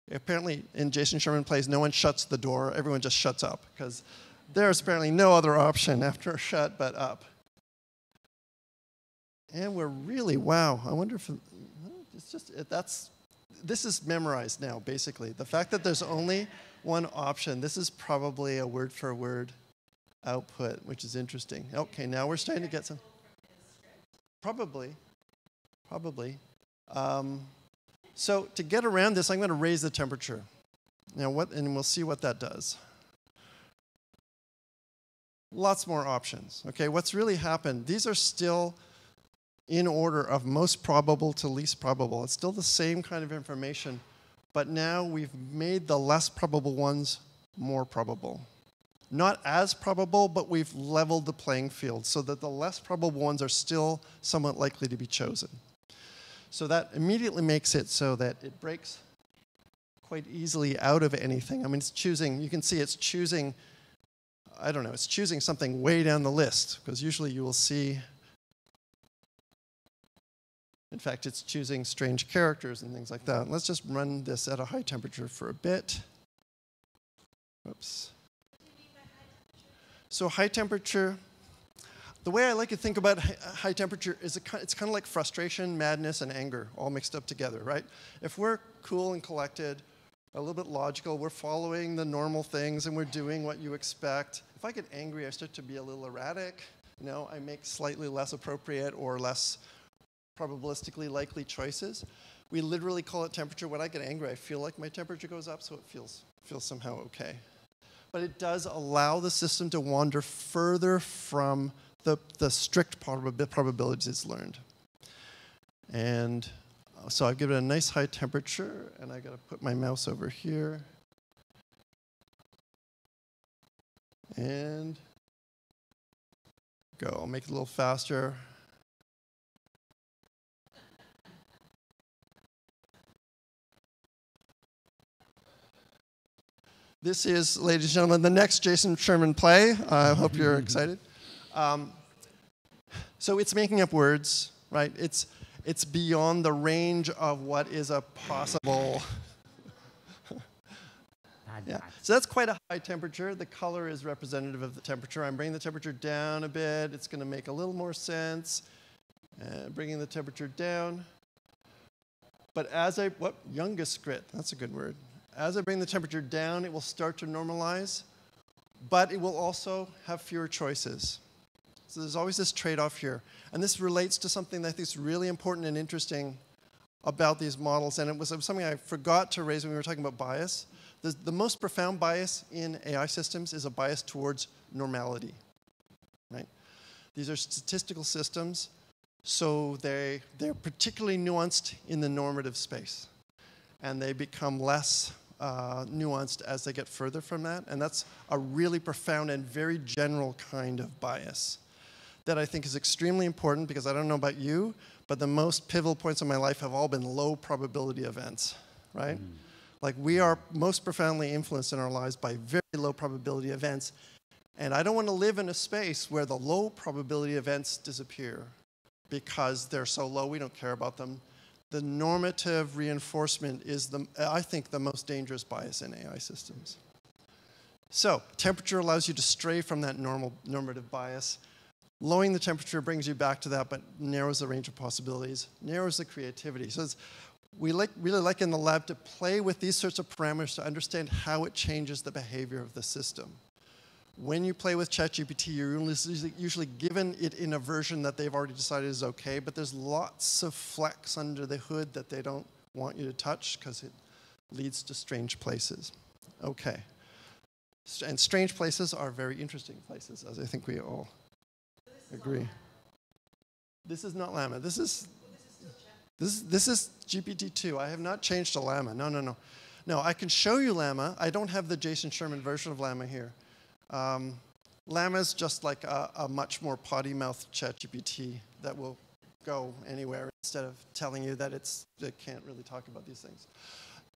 apparently in Jason Sherman plays, no one shuts the door, everyone just shuts up, because there's apparently no other option after shut but up. And we're really, wow, I wonder if, it's just, that's, this is memorized now, basically. The fact that there's only one option, this is probably a word for word output, which is interesting. Okay, now we're starting to get some. Probably, probably. Um, so to get around this, I'm going to raise the temperature. Now what, and we'll see what that does. Lots more options. Okay, what's really happened, these are still in order of most probable to least probable. It's still the same kind of information, but now we've made the less probable ones more probable not as probable, but we've leveled the playing field so that the less probable ones are still somewhat likely to be chosen. So that immediately makes it so that it breaks quite easily out of anything. I mean, it's choosing, you can see it's choosing, I don't know, it's choosing something way down the list, because usually you will see, in fact, it's choosing strange characters and things like that. Let's just run this at a high temperature for a bit. Oops. So high temperature, the way I like to think about high temperature is it's kind of like frustration, madness, and anger all mixed up together, right? If we're cool and collected, a little bit logical, we're following the normal things and we're doing what you expect. If I get angry, I start to be a little erratic. You know, I make slightly less appropriate or less probabilistically likely choices. We literally call it temperature. When I get angry, I feel like my temperature goes up, so it feels, feels somehow okay but it does allow the system to wander further from the, the strict prob probabilities it's learned. And uh, so I've given it a nice high temperature, and I got to put my mouse over here. And go. I'll make it a little faster. This is, ladies and gentlemen, the next Jason Sherman play. I hope you're excited. Um, so it's making up words, right? It's, it's beyond the range of what is a possible. yeah. So that's quite a high temperature. The color is representative of the temperature. I'm bringing the temperature down a bit. It's going to make a little more sense. Uh, bringing the temperature down. But as I, what, youngest grit, that's a good word. As I bring the temperature down, it will start to normalize, but it will also have fewer choices. So there's always this trade-off here. And this relates to something that I think is really important and interesting about these models. And it was something I forgot to raise when we were talking about bias. The, the most profound bias in AI systems is a bias towards normality. Right? These are statistical systems, so they, they're particularly nuanced in the normative space. And they become less uh, nuanced as they get further from that. And that's a really profound and very general kind of bias that I think is extremely important because I don't know about you, but the most pivotal points in my life have all been low probability events, right? Mm. Like we are most profoundly influenced in our lives by very low probability events. And I don't want to live in a space where the low probability events disappear because they're so low we don't care about them the normative reinforcement is, the, I think, the most dangerous bias in AI systems. So temperature allows you to stray from that normal normative bias. Lowering the temperature brings you back to that, but narrows the range of possibilities, narrows the creativity. So we like, really like in the lab to play with these sorts of parameters to understand how it changes the behavior of the system when you play with ChatGPT, you're usually given it in a version that they've already decided is okay, but there's lots of flex under the hood that they don't want you to touch because it leads to strange places. Okay, And strange places are very interesting places, as I think we all agree. This is not Llama. This is this, this is GPT-2. I have not changed to Llama. No, no, no. No, I can show you Llama. I don't have the Jason Sherman version of Llama here. Um, Llama is just like a, a much more potty-mouthed ChatGPT that will go anywhere instead of telling you that it's, it can't really talk about these things.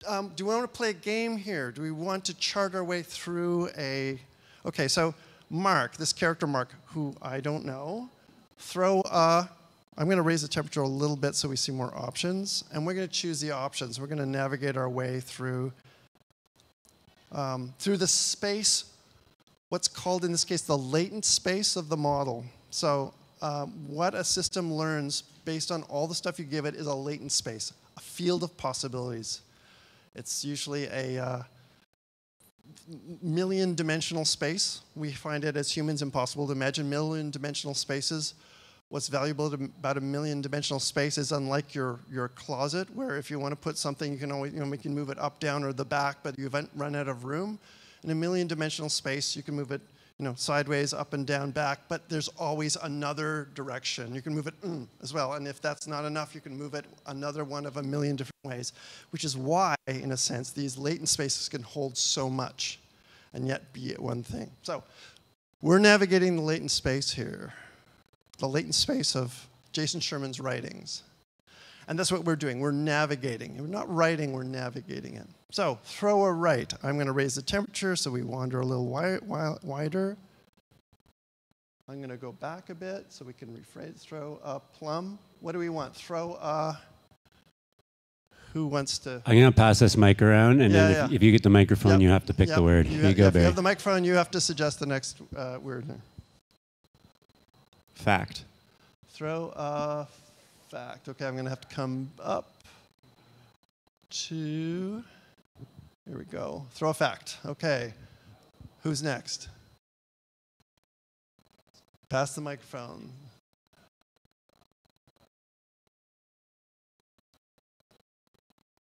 Um, do we want to play a game here? Do we want to chart our way through a... Okay, so Mark, this character Mark, who I don't know, throw a... I'm going to raise the temperature a little bit so we see more options, and we're going to choose the options. We're going to navigate our way through um, through the space, what's called in this case the latent space of the model. So um, what a system learns based on all the stuff you give it is a latent space, a field of possibilities. It's usually a uh, million dimensional space. We find it as humans impossible to imagine million dimensional spaces. What's valuable about a million dimensional space is unlike your, your closet, where if you want to put something, you can always, you know, we can move it up, down, or the back, but you've run out of room. In a million dimensional space, you can move it you know, sideways, up and down, back, but there's always another direction. You can move it mm, as well, and if that's not enough, you can move it another one of a million different ways, which is why, in a sense, these latent spaces can hold so much and yet be one thing. So we're navigating the latent space here, the latent space of Jason Sherman's writings. And that's what we're doing. We're navigating. We're not writing, we're navigating it. So throw a right. I'm going to raise the temperature so we wander a little wi- wi- wider. I'm going to go back a bit so we can rephrase. Throw a plum. What do we want? Throw a. Who wants to? I'm gonna pass this mic around, and Yeah, then yeah. if, if you get the microphone, Yep, you have to pick yep. the word. You you ha- go, if you have the microphone, you have to suggest the next uh, word. Fact. Throw a fact. Okay, I'm going to have to come up to. Here we go. Throw a fact. Okay. Who's next? Pass the microphone.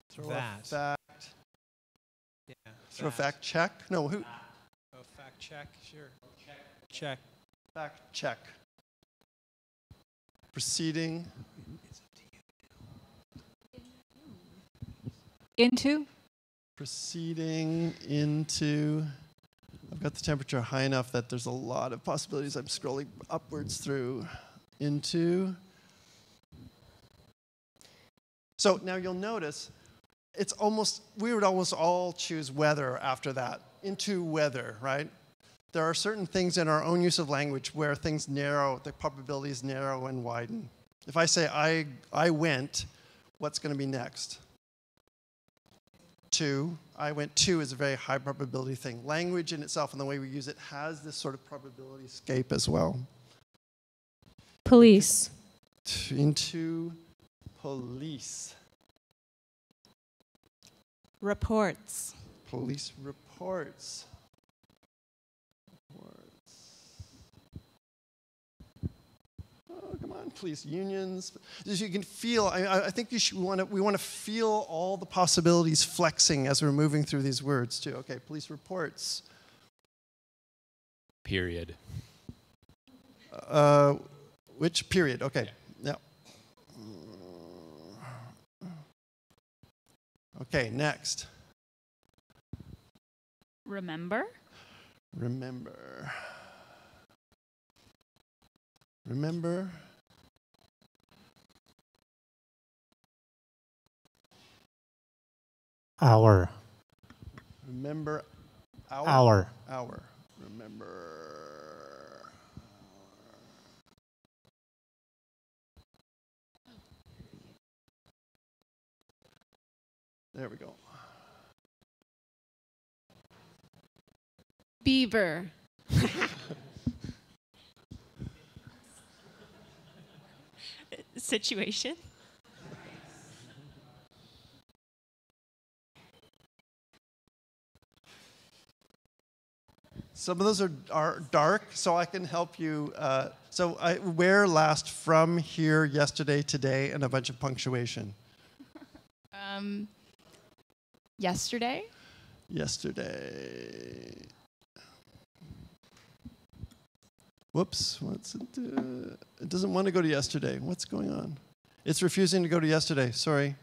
Throw That. a fact. Yeah. Throw a fact check. No, who? Oh, fact check, sure. Check. Check. Fact check. Proceeding. Into? Proceeding into. I've got the temperature high enough that there's a lot of possibilities. I'm scrolling upwards through. Into. So now you'll notice it's almost, we would almost all choose weather after that. Into weather, right? There are certain things in our own use of language where things narrow, the probabilities narrow and widen. If I say I, I went, what's going to be next? Two. I went to is a very high probability thing. Language in itself and the way we use it has this sort of probability scape as well. Police. Into police. Reports. Police reports. Reports. Oh, come on, police unions. As you can feel, I, I- I think you should want to, we want to feel all the possibilities flexing as we're moving through these words too. Okay, police reports. Period. Uh, which period? Okay. Yeah. Okay, next. Remember? Remember. Remember. Hour. Remember hour. Hour. Hour. Remember. There we go. Beaver. Situation. Some of those are, are dark, so I can help you. Uh, so I, where last from here, yesterday, today, and a bunch of punctuation. Um, yesterday? Yesterday. Whoops, what's it? Uh, it doesn't want to go to yesterday. What's going on? It's refusing to go to yesterday. Sorry.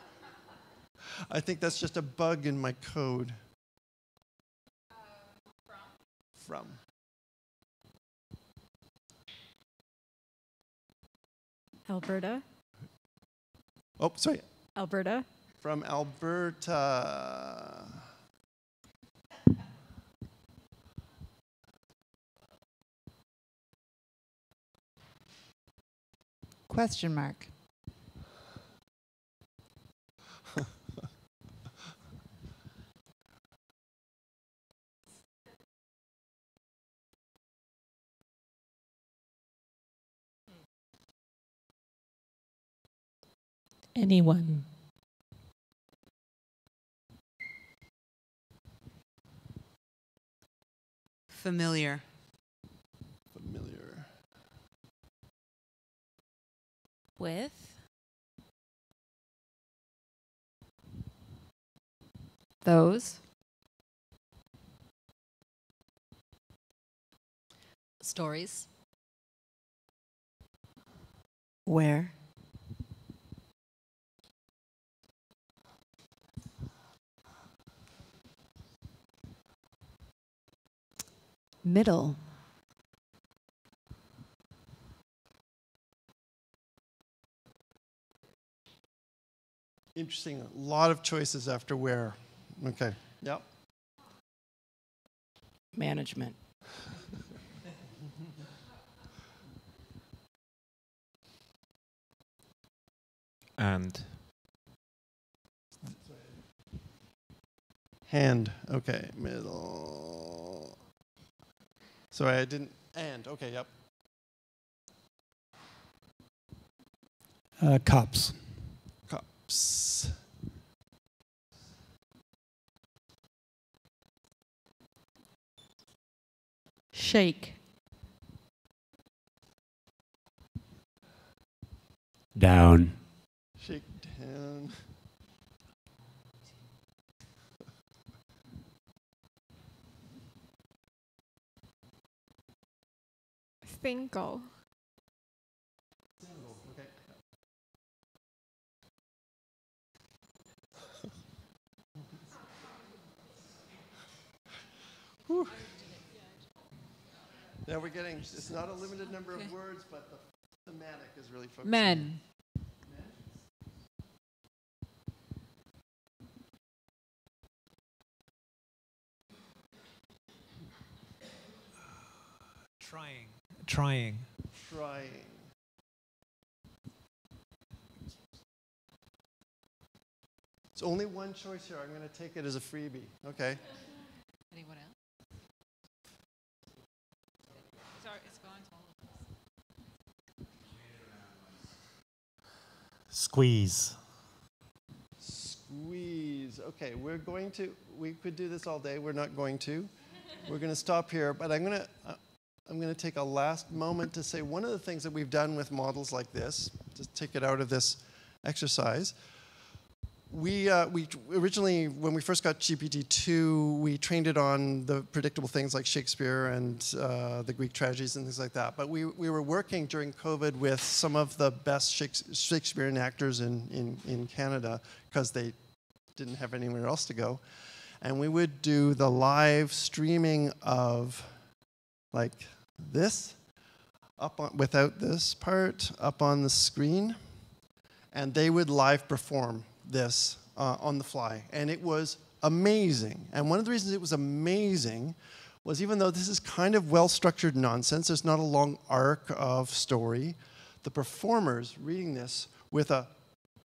I think that's just a bug in my code. From. Alberta. Oh, sorry. Alberta. From Alberta. Question mark. Anyone. Familiar. Familiar. With. Those. Stories. Where? Middle. Interesting. A lot of choices after where. Okay. Yep. Management. And. Hand. Okay. Middle. Sorry, I didn't. And. Okay. Yep. Uh, cops. Cups. Shake. Down. Shake down. Single. Whew. Yeah, we're getting, it's not a limited number of words, but the thematic is really focusing. Men. Trying. Trying. Trying. It's only one choice here. I'm going to take it as a freebie. Okay. Anyone else? Sorry, it's gone to all of us. Squeeze. Squeeze. Okay, we're going to, we could do this all day. We're not going to. We're going to stop here, but I'm going to, uh, I'm going to take a last moment to say one of the things that we've done with models like this, just take it out of this exercise. We, uh, we originally, when we first got GPT-2, we trained it on the predictable things like Shakespeare and uh, the Greek tragedies and things like that. But we, we were working during COVID with some of the best Shakespearean actors in, in, in Canada because they didn't have anywhere else to go. And we would do the live streaming of like this up on, without this part up on the screen and they would live perform this uh, on the fly and it was amazing and one of the reasons it was amazing was even though this is kind of well structured nonsense there's not a long arc of story the performers reading this with a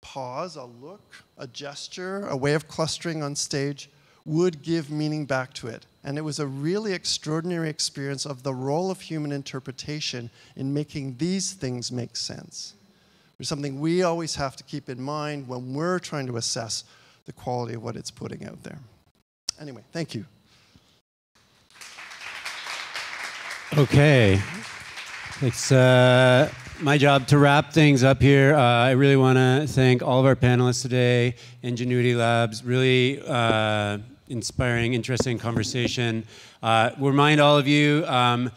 pause a look a gesture a way of clustering on stage would give meaning back to it. And it was a really extraordinary experience of the role of human interpretation in making these things make sense. There's something we always have to keep in mind when we're trying to assess the quality of what it's putting out there. Anyway, thank you. Okay. It's uh, my job to wrap things up here. Uh, I really want to thank all of our panelists today, Ingenuity Labs, really uh, inspiring, interesting conversation. Uh, remind all of you, um,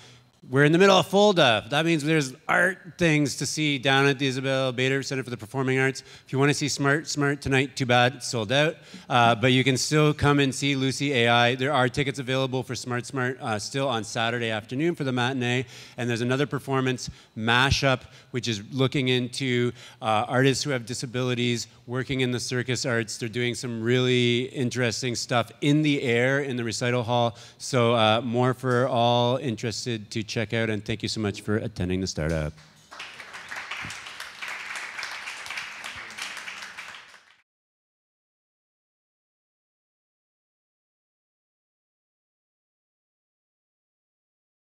we're in the middle of Folda. That means there's art things to see down at the Isabel Bader Center for the Performing Arts. If you want to see Smart Smart tonight, too bad, it's sold out. Uh, but you can still come and see Lucy AI. There are tickets available for Smart Smart uh, still on Saturday afternoon for the matinee. And there's another performance, Mashup, which is looking into uh, artists who have disabilities working in the circus arts. They're doing some really interesting stuff in the air in the recital hall. So uh, more for all interested to check out. And thank you so much for attending the startup.